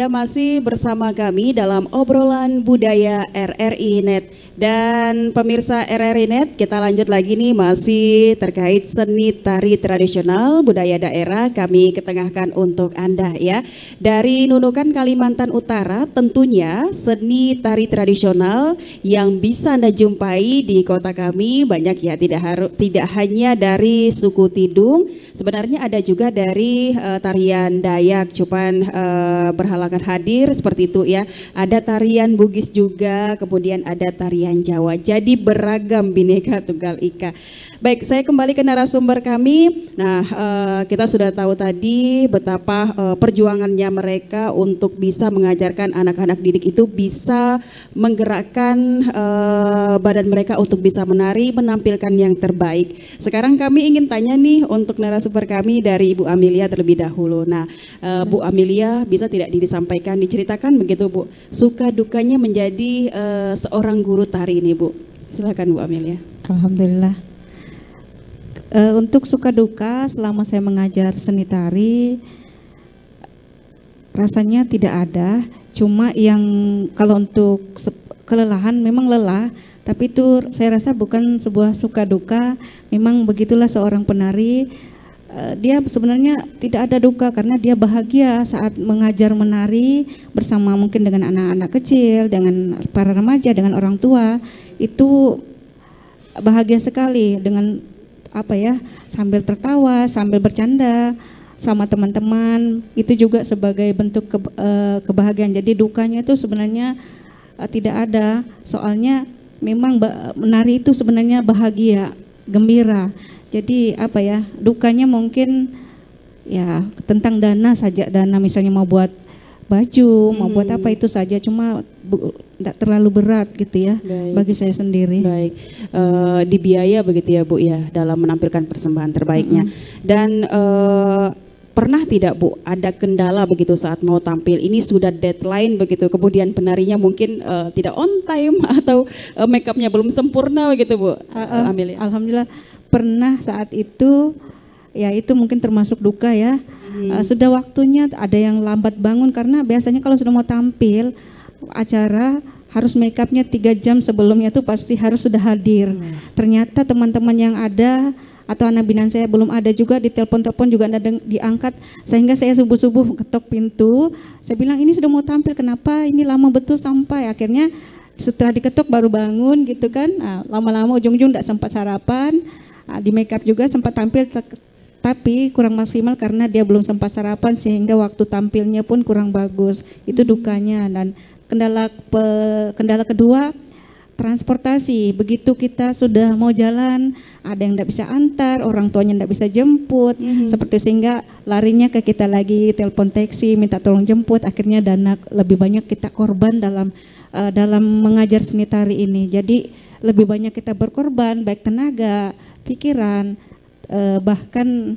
A: Anda masih bersama kami dalam obrolan budaya RRI Net dan pemirsa RRI Net kita lanjut lagi nih masih terkait seni tari tradisional budaya daerah kami ketengahkan untuk Anda ya. Dari Nunukan Kalimantan Utara tentunya seni tari tradisional yang bisa Anda jumpai di kota kami banyak ya tidak harus tidak hanya dari suku Tidung sebenarnya ada juga dari uh, tarian Dayak cuman uh, berhalangan halangan hadir seperti itu ya. Ada tarian Bugis juga, kemudian ada tarian Jawa. Jadi beragam bineka tunggal ika. Baik, saya kembali ke narasumber kami. Nah, uh, kita sudah tahu tadi betapa uh, perjuangannya mereka untuk bisa mengajarkan anak-anak didik itu bisa menggerakkan uh, badan mereka untuk bisa menari, menampilkan yang terbaik. Sekarang kami ingin tanya nih untuk narasumber kami dari Ibu Amelia terlebih dahulu. Nah, Bu Amelia bisa tidak disampaikan, diceritakan begitu Bu, suka dukanya menjadi seorang guru tari ini Bu. Silakan Bu Amelia.
B: Alhamdulillah. Uh, untuk suka duka selama saya mengajar seni tari rasanya tidak ada. Cuma yang kalau untuk kelelahan memang lelah, tapi itu saya rasa bukan sebuah suka duka. Memang begitulah seorang penari. Uh, dia sebenarnya tidak ada duka karena dia bahagia saat mengajar menari bersama mungkin dengan anak-anak kecil, dengan para remaja, dengan orang tua. Itu bahagia sekali dengan apa ya sambil tertawa sambil bercanda sama teman-teman. Itu juga sebagai bentuk ke, uh, kebahagiaan. Jadi dukanya itu sebenarnya uh, tidak ada. Soalnya memang menari itu sebenarnya bahagia gembira jadi apa ya dukanya mungkin ya tentang dana saja dana misalnya mau buat baju hmm. mau buat apa itu saja cuma tidak terlalu berat gitu ya Baik. bagi saya sendiri.
A: Baik, uh, di biaya begitu ya Bu ya dalam menampilkan persembahan terbaiknya. -hmm. Dan uh, pernah tidak Bu ada kendala begitu saat mau tampil ini sudah deadline begitu kemudian penarinya mungkin uh, tidak on time atau uh, makeupnya belum sempurna begitu Bu? Uh, uh,
B: Amelia. Alhamdulillah pernah saat itu ya itu mungkin termasuk duka ya. Hmm. Uh, sudah waktunya ada yang lambat bangun karena biasanya kalau sudah mau tampil acara harus make upnya tiga jam sebelumnya tuh pasti harus sudah hadir. Hmm. Ternyata teman-teman yang ada atau anak binaan saya belum ada juga di telepon-telepon juga ada diangkat sehingga saya subuh-subuh ketok pintu. Saya bilang ini sudah mau tampil kenapa ini lama betul sampai akhirnya setelah diketok baru bangun gitu kan. Nah, lama-lama ujung-ujung tidak sempat sarapan. Nah, di make up juga sempat tampil tapi kurang maksimal karena dia belum sempat sarapan sehingga waktu tampilnya pun kurang bagus. Itu dukanya dan Kendala pe, kendala kedua transportasi. Begitu kita sudah mau jalan, ada yang tidak bisa antar, orang tuanya tidak bisa jemput, mm -hmm. seperti sehingga larinya ke kita lagi telepon taksi, minta tolong jemput. Akhirnya dana lebih banyak kita korban dalam uh, dalam mengajar seni tari ini. Jadi lebih banyak kita berkorban, baik tenaga, pikiran, uh, bahkan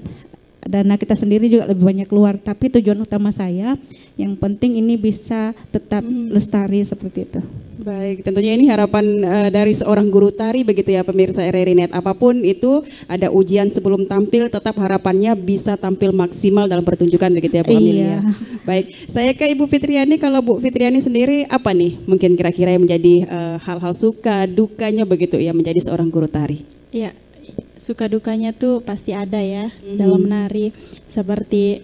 B: dana kita sendiri juga lebih banyak keluar. Tapi tujuan utama saya yang penting ini bisa tetap hmm. lestari seperti itu.
A: Baik, tentunya ini harapan uh, dari seorang guru tari begitu ya pemirsa RRI Net. Apa pun itu ada ujian sebelum tampil, tetap harapannya bisa tampil maksimal dalam pertunjukan begitu ya Bu Amelia. Iya. Baik, saya ke Ibu Fitriani. Kalau Bu Fitriani sendiri apa nih mungkin kira-kira yang menjadi eh, hal-hal uh, suka dukanya begitu ya menjadi seorang guru tari?
C: Iya, suka dukanya tuh pasti ada ya mm-hmm. dalam menari seperti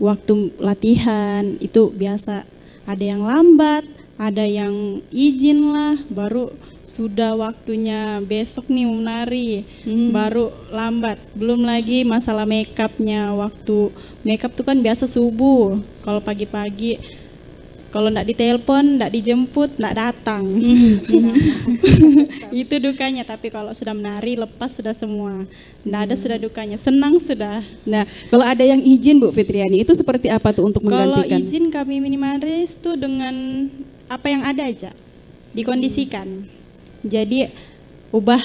C: waktu latihan itu biasa ada yang lambat ada yang izin lah baru sudah waktunya besok nih menari hmm. baru lambat belum lagi masalah makeupnya waktu makeup tuh kan biasa subuh kalau pagi-pagi kalau ndak ditelepon, ndak dijemput, ndak datang. Nah, itu dukanya. Tapi kalau sudah menari, lepas sudah semua. Ndak ada sudah dukanya. Senang sudah.
A: Nah, kalau ada yang izin Bu Fitriani, itu seperti apa tuh untuk menggantikan?
C: Kalau izin kami minimalis tuh dengan apa yang ada aja, dikondisikan. Jadi ubah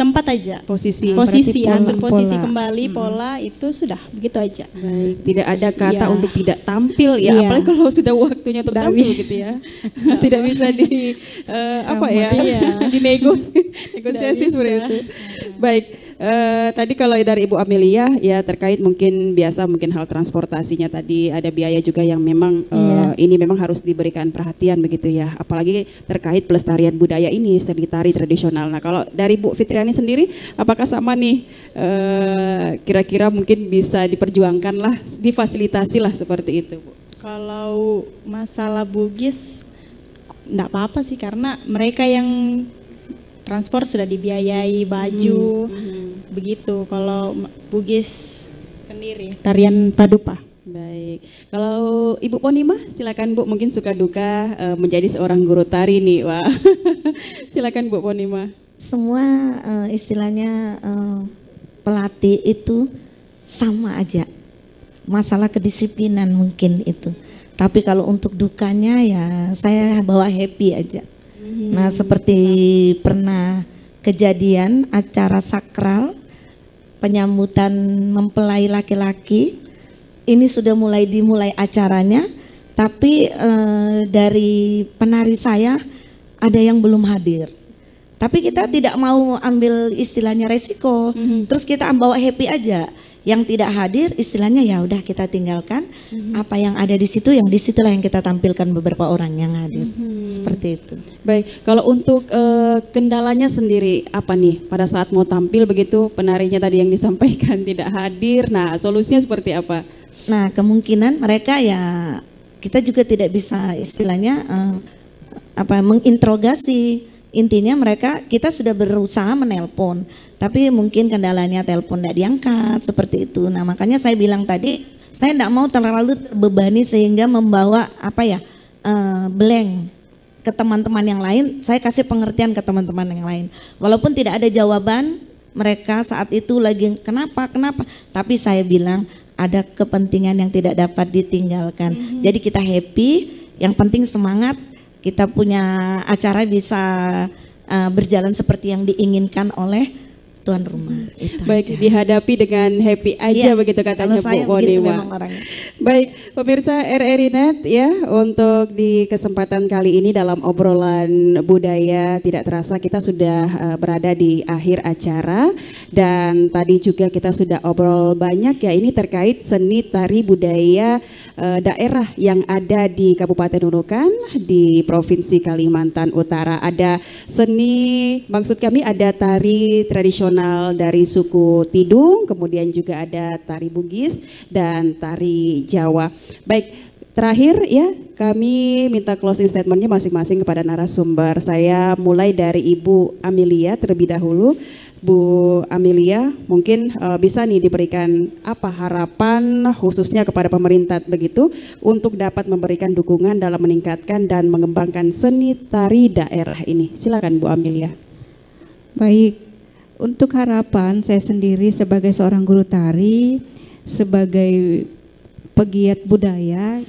C: tempat aja
A: posisi
C: posisi pola, atur posisi pola. kembali hmm. pola itu sudah begitu aja
A: baik tidak ada kata ya. untuk tidak tampil ya, ya. apalagi kalau sudah waktunya untuk tampil gitu ya tidak bisa di uh, apa ya iya. di negosiasi seperti itu baik eh, tadi kalau dari Ibu Amelia ya terkait mungkin biasa mungkin hal transportasinya tadi ada biaya juga yang memang eh,
B: Iya.
A: ini memang harus diberikan perhatian begitu ya. Apalagi terkait pelestarian budaya ini seni tari tradisional. Nah kalau dari Bu Fitriani sendiri apakah sama nih eh, kira-kira mungkin bisa diperjuangkan lah, difasilitasi lah seperti itu Bu.
C: Kalau masalah Bugis enggak apa-apa sih karena mereka yang transport sudah dibiayai baju begitu. Kalau Bugis sendiri tarian padupa.
A: Baik, kalau Ibu Ponima silakan Bu mungkin suka duka eh, menjadi seorang guru tari nih, wah. silakan Bu Ponima.
D: semua eh, istilahnya eh, pelatih itu sama aja masalah kedisiplinan mungkin itu tapi kalau untuk dukanya ya saya bawa happy aja nah seperti pernah kejadian acara sakral penyambutan mempelai laki-laki ini sudah mulai dimulai acaranya tapi eh, dari penari saya ada yang belum hadir. Tapi kita tidak mau ambil istilahnya resiko. Terus kita bawa happy aja yang tidak hadir istilahnya ya udah kita tinggalkan apa yang ada di situ yang di situlah yang kita tampilkan beberapa orang yang hadir seperti itu
A: Baik, kalau untuk eh, kendalanya sendiri apa nih pada saat mau tampil begitu penarinya tadi yang disampaikan tidak hadir. Nah, solusinya seperti apa?
D: Nah, kemungkinan mereka ya kita juga tidak bisa istilahnya eh, apa menginterogasi. Intinya mereka kita sudah berusaha menelpon, tapi mungkin kendalanya telepon tidak diangkat seperti itu. Nah, makanya saya bilang tadi saya tidak mau terlalu terbebani sehingga membawa apa ya eh, blank ke teman-teman yang lain. Saya kasih pengertian ke teman-teman yang lain. Walaupun tidak ada jawaban mereka saat itu lagi kenapa kenapa, tapi saya bilang ada kepentingan yang tidak dapat ditinggalkan. Jadi kita happy, yang penting semangat. Kita punya acara bisa uh, berjalan seperti yang diinginkan oleh tuan rumah. Itu
A: Baik,
D: aja.
A: dihadapi dengan happy aja
D: Iya,
A: begitu katanya Bu
D: orangnya.
A: Baik, pemirsa RRI Net ya, untuk di kesempatan kali ini dalam obrolan budaya tidak terasa kita sudah eh, berada di akhir acara dan tadi juga kita sudah obrol banyak ya ini terkait seni tari budaya eh, daerah yang ada di Kabupaten Nunukan di Provinsi Kalimantan Utara. Ada seni maksud kami ada tari tradisional dari suku Tidung, kemudian juga ada tari Bugis dan tari Jawa. Baik, terakhir ya kami minta closing statementnya masing-masing kepada narasumber. Saya mulai dari Ibu Amelia terlebih dahulu. Bu Amelia, mungkin eh, bisa nih diberikan apa harapan khususnya kepada pemerintah begitu untuk dapat memberikan dukungan dalam meningkatkan dan mengembangkan seni tari daerah ini. Silakan Bu Amelia.
B: Baik, untuk harapan saya sendiri sebagai seorang guru tari, sebagai pegiat budaya,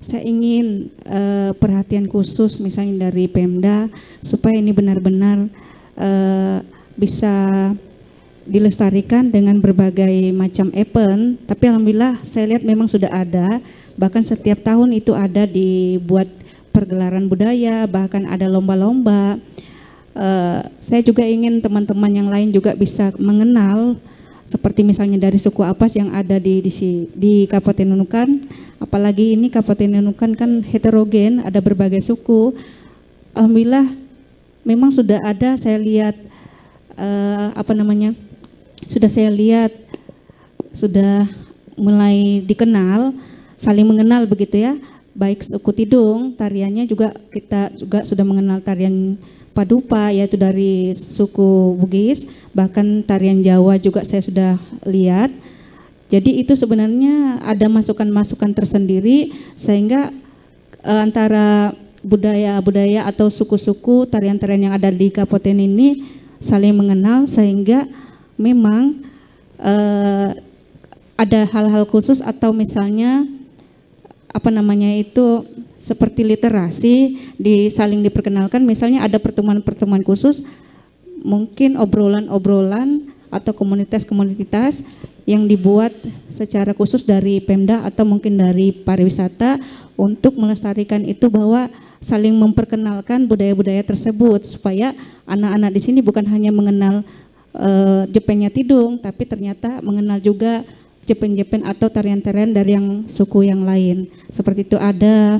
B: saya ingin eh, perhatian khusus misalnya dari Pemda supaya ini benar-benar eh, bisa dilestarikan dengan berbagai macam event. Tapi alhamdulillah saya lihat memang sudah ada, bahkan setiap tahun itu ada dibuat pergelaran budaya, bahkan ada lomba-lomba. Eh, saya juga ingin teman-teman yang lain juga bisa mengenal seperti misalnya dari suku Apas yang ada di di, di Kabupaten Nunukan, apalagi ini Kabupaten Nunukan kan heterogen, ada berbagai suku. Alhamdulillah memang sudah ada saya lihat eh, apa namanya? Sudah saya lihat sudah mulai dikenal, saling mengenal begitu ya. Baik suku Tidung, tariannya juga kita juga sudah mengenal tarian Padupa yaitu dari suku Bugis, bahkan tarian Jawa juga saya sudah lihat. Jadi itu sebenarnya ada masukan-masukan tersendiri sehingga eh, antara budaya-budaya atau suku-suku tarian-tarian yang ada di kabupaten ini saling mengenal sehingga memang eh, ada hal-hal khusus atau misalnya apa namanya itu seperti literasi di saling diperkenalkan misalnya ada pertemuan-pertemuan khusus mungkin obrolan-obrolan atau komunitas-komunitas yang dibuat secara khusus dari Pemda atau mungkin dari pariwisata untuk melestarikan itu bahwa saling memperkenalkan budaya-budaya tersebut supaya anak-anak di sini bukan hanya mengenal eh, Jepennya Tidung, tapi ternyata mengenal juga Jepen-Jepen atau tarian-tarian dari yang suku yang lain. Seperti itu ada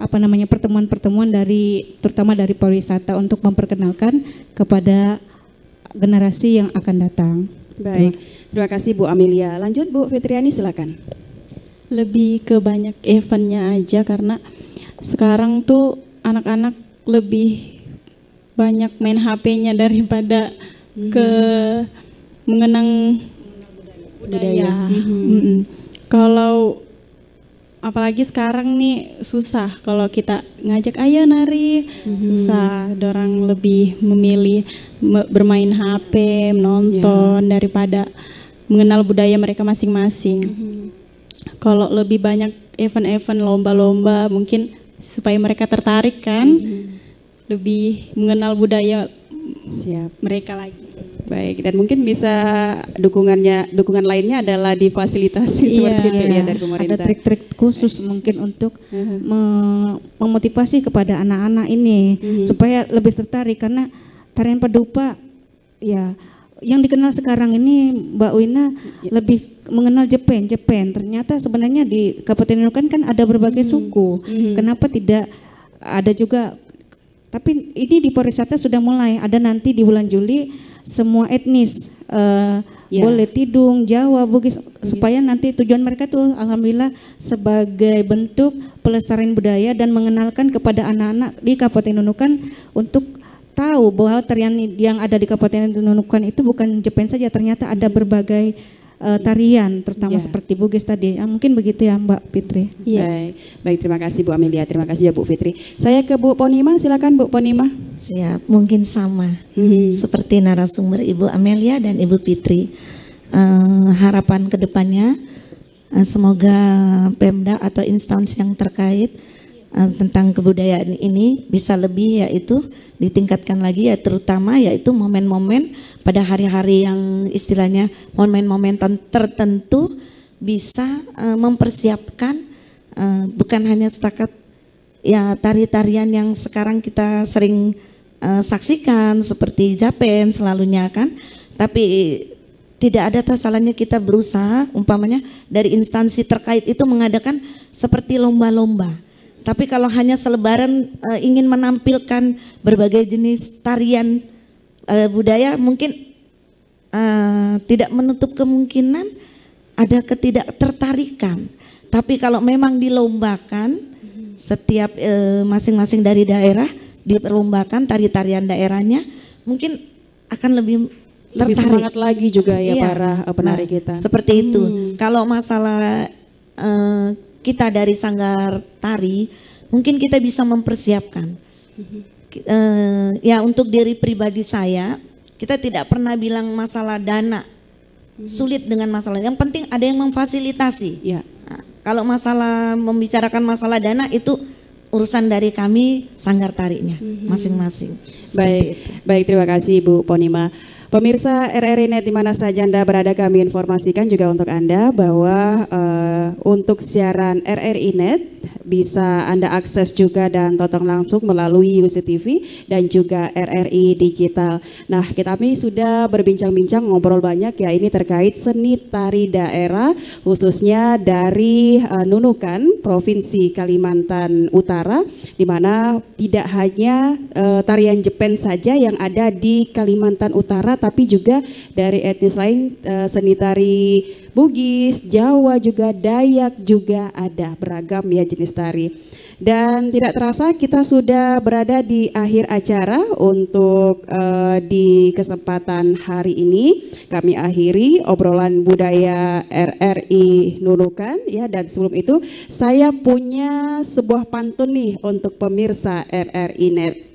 B: apa namanya pertemuan-pertemuan dari terutama dari pariwisata untuk memperkenalkan kepada generasi yang akan datang.
A: Baik, terima kasih Bu Amelia. Lanjut Bu Fitriani silakan.
C: Lebih ke banyak eventnya aja karena sekarang tuh anak-anak lebih banyak main HP-nya daripada ke mengenang budaya. Mm-mm. Kalau apalagi sekarang nih susah kalau kita ngajak ayo nari. Susah dorang lebih memilih me- bermain HP menonton daripada mengenal budaya mereka masing-masing. Kalau lebih banyak event-event lomba-lomba mungkin supaya mereka tertarik kan lebih mengenal budaya
A: Siap.
C: mereka lagi
A: Baik, dan mungkin bisa dukungannya dukungan lainnya adalah difasilitasi
C: Iya.
A: seperti itu ya dari
B: Ada
A: pemerintah.
B: trik-trik khusus mungkin untuk me- memotivasi kepada anak-anak ini supaya lebih tertarik karena tarian pedupa ya yang dikenal sekarang ini Mbak Wina lebih mengenal Jepen, Jepen. Ternyata sebenarnya di Kabupaten Nunukan kan ada berbagai suku. Kenapa tidak ada juga tapi ini di pariwisata sudah mulai. Ada nanti di bulan Juli semua etnis eh,
A: Ya.
B: boleh Tidung, Jawa, Bugis supaya nanti tujuan mereka tuh alhamdulillah sebagai bentuk pelestarian budaya dan mengenalkan kepada anak-anak di Kabupaten Nunukan untuk tahu bahwa tarian yang ada di Kabupaten Nunukan itu bukan Jepen saja. Ternyata ada berbagai eh, tarian terutama
A: Ya.
B: seperti Bugis tadi. Ya, mungkin begitu ya Mbak Fitri.
A: Baik, baik terima kasih Bu Amelia, terima kasih ya Bu Fitri. Saya ke Bu Ponima, silakan Bu Ponima.
D: Siap, mungkin sama
A: Mhm.
D: seperti narasumber Ibu Amelia dan Ibu Fitri. Eh, harapan ke depannya eh, semoga Pemda atau instansi yang terkait tentang kebudayaan ini bisa lebih yaitu ditingkatkan lagi ya terutama yaitu momen-momen pada hari-hari yang istilahnya momen-momen ten- tertentu bisa eh, mempersiapkan eh, bukan hanya setakat ya tari-tarian yang sekarang kita sering eh, saksikan seperti Japen selalunya kan. Tapi tidak ada salahnya kita berusaha umpamanya dari instansi terkait itu mengadakan seperti lomba-lomba tapi kalau hanya selebaran eh, ingin menampilkan berbagai jenis tarian eh, budaya mungkin eh, tidak menutup kemungkinan ada ketidaktertarikan. Tapi kalau memang dilombakan setiap masing-masing dari daerah diperlombakan tari-tarian daerahnya mungkin akan lebih
A: Lebih
D: tertarik.
A: semangat lagi juga ya
D: Iya.
A: para penari
D: Nah,
A: kita.
D: Seperti itu. Kalau masalah eh, kita dari sanggar tari, mungkin kita bisa mempersiapkan. Eh, ya untuk diri pribadi saya, kita tidak pernah bilang masalah dana sulit dengan masalah. Yang penting ada yang memfasilitasi.
A: Ya.
D: Nah, kalau masalah membicarakan masalah dana itu urusan dari kami sanggar tarinya masing-masing. Seperti
A: Baik,
D: itu.
A: baik terima kasih Bu Ponima. Pemirsa RRI Net di mana saja Anda berada kami informasikan juga untuk Anda bahwa eh, untuk siaran RRI Net bisa Anda akses juga dan tonton langsung melalui UCTV dan juga RRI Digital. Nah, kita kami sudah berbincang-bincang ngobrol banyak ya ini terkait seni tari daerah khususnya dari eh, Nunukan, Provinsi Kalimantan Utara di mana tidak hanya eh, tarian Jepen saja yang ada di Kalimantan Utara tapi juga dari etnis lain eh, seni tari Bugis, Jawa juga Dayak juga ada beragam ya jenis tari. Dan tidak terasa kita sudah berada di akhir acara untuk eh, di kesempatan hari ini kami akhiri obrolan budaya RRI Nunukan ya dan sebelum itu saya punya sebuah pantun nih untuk pemirsa RRI Net.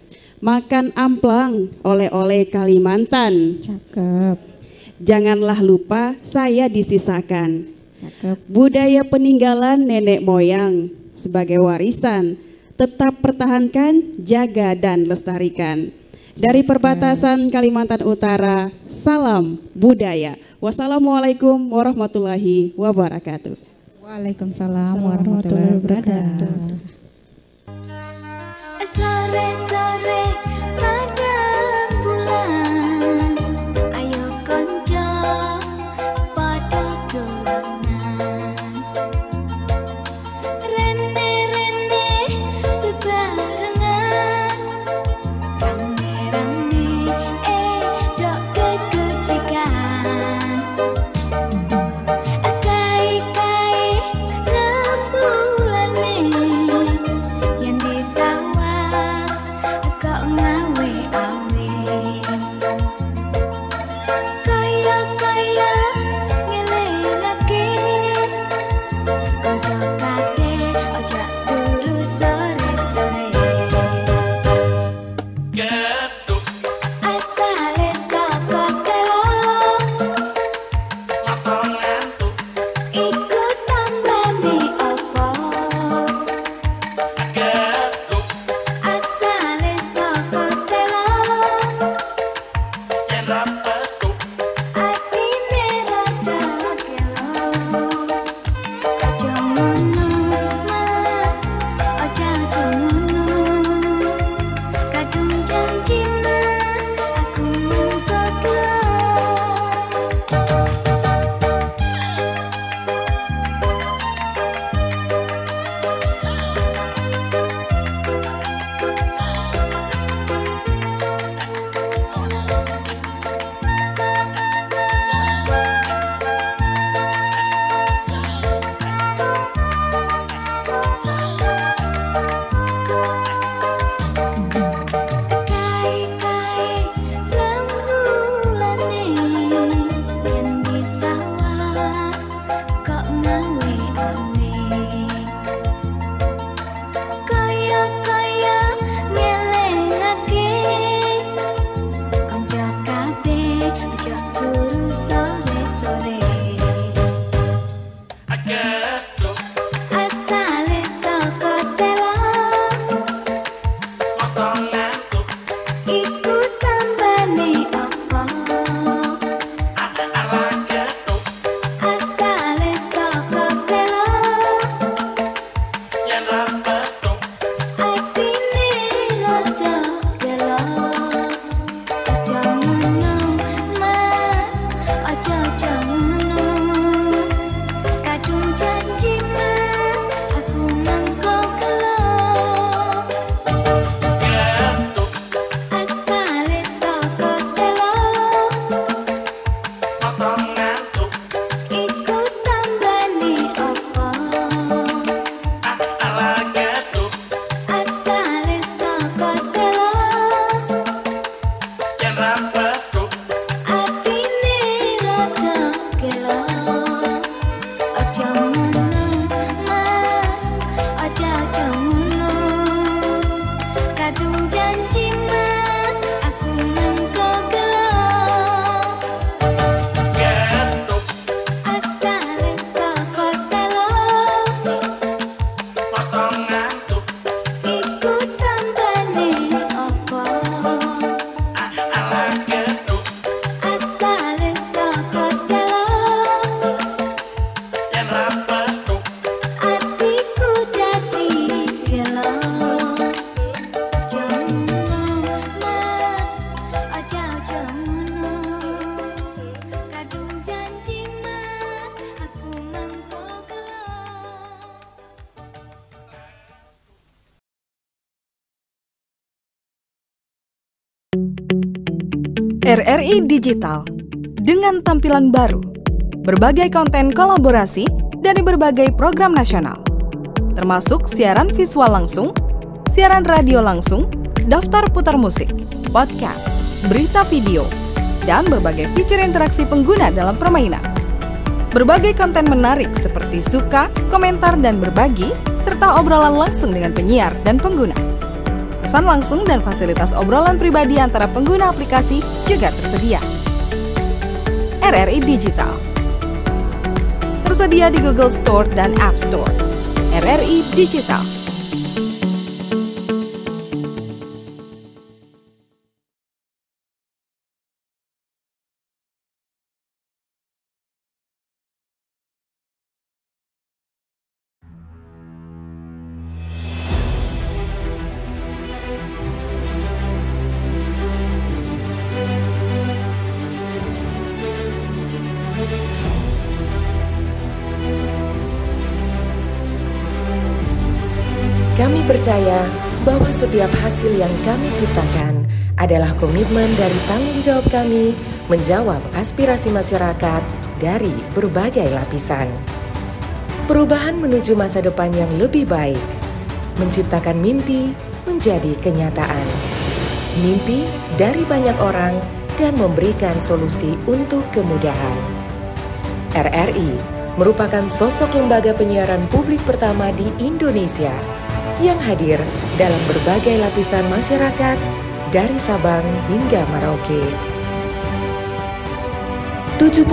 A: Makan amplang oleh-oleh Kalimantan.
B: Cakep.
A: Janganlah lupa saya disisakan.
B: Cakep.
A: Budaya peninggalan nenek moyang sebagai warisan tetap pertahankan, jaga dan lestarikan. Dari perbatasan Kalimantan Utara, salam budaya. Wassalamualaikum warahmatullahi wabarakatuh.
B: Waalaikumsalam warahmatullahi wabarakatuh.
F: रे सा रे Digital dengan tampilan baru, berbagai konten kolaborasi dari berbagai program nasional, termasuk siaran visual langsung, siaran radio langsung, daftar putar musik, podcast, berita video, dan berbagai fitur interaksi pengguna dalam permainan. Berbagai konten menarik seperti suka, komentar, dan berbagi, serta obrolan langsung dengan penyiar dan pengguna pesan langsung dan fasilitas obrolan pribadi antara pengguna aplikasi juga tersedia. RRI Digital tersedia di Google Store dan App Store. RRI Digital.
G: Percaya bahwa setiap hasil yang kami ciptakan adalah komitmen dari tanggung jawab kami menjawab aspirasi masyarakat dari berbagai lapisan. Perubahan menuju masa depan yang lebih baik, menciptakan mimpi menjadi kenyataan. Mimpi dari banyak orang dan memberikan solusi untuk kemudahan. RRI merupakan sosok lembaga penyiaran publik pertama di Indonesia yang hadir dalam berbagai lapisan masyarakat dari Sabang hingga Merauke. 78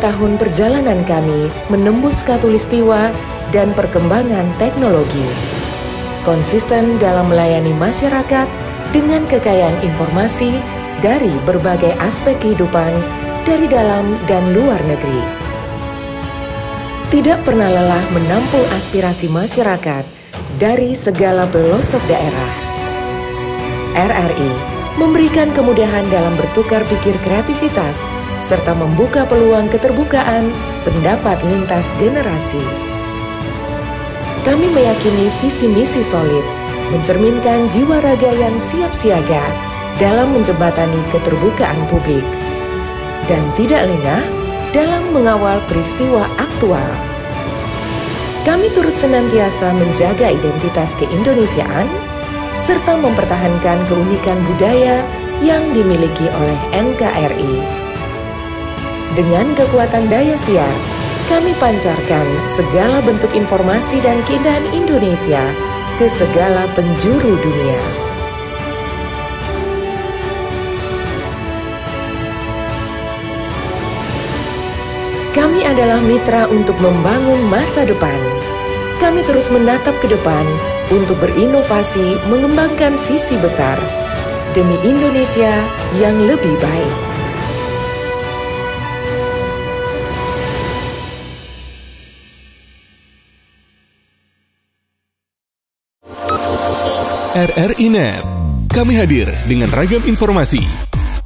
G: tahun perjalanan kami menembus katulistiwa dan perkembangan teknologi. Konsisten dalam melayani masyarakat dengan kekayaan informasi dari berbagai aspek kehidupan dari dalam dan luar negeri. Tidak pernah lelah menampung aspirasi masyarakat dari segala pelosok daerah. RRI memberikan kemudahan dalam bertukar pikir kreativitas serta membuka peluang keterbukaan pendapat lintas generasi. Kami meyakini visi misi solid mencerminkan jiwa raga yang siap siaga dalam menjembatani keterbukaan publik dan tidak lengah dalam mengawal peristiwa aktual. Kami turut senantiasa menjaga identitas keindonesiaan serta mempertahankan keunikan budaya yang dimiliki oleh NKRI. Dengan kekuatan daya siar, kami pancarkan segala bentuk informasi dan keindahan Indonesia ke segala penjuru dunia. Adalah mitra untuk membangun masa depan. Kami terus menatap ke depan untuk berinovasi mengembangkan visi besar demi Indonesia yang lebih baik.
E: RRI Net. Kami hadir dengan ragam informasi,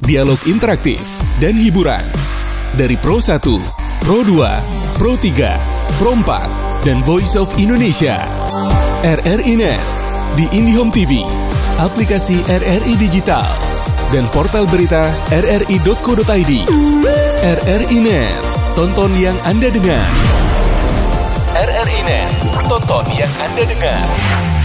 E: dialog interaktif, dan hiburan. Dari Pro 1, Pro 2, Pro 3, Pro 4, dan Voice of Indonesia. RRI Net di IndiHome TV, aplikasi RRI Digital, dan portal berita rri.co.id. RRI Net, tonton yang Anda dengar. RRI Net, tonton yang Anda dengar.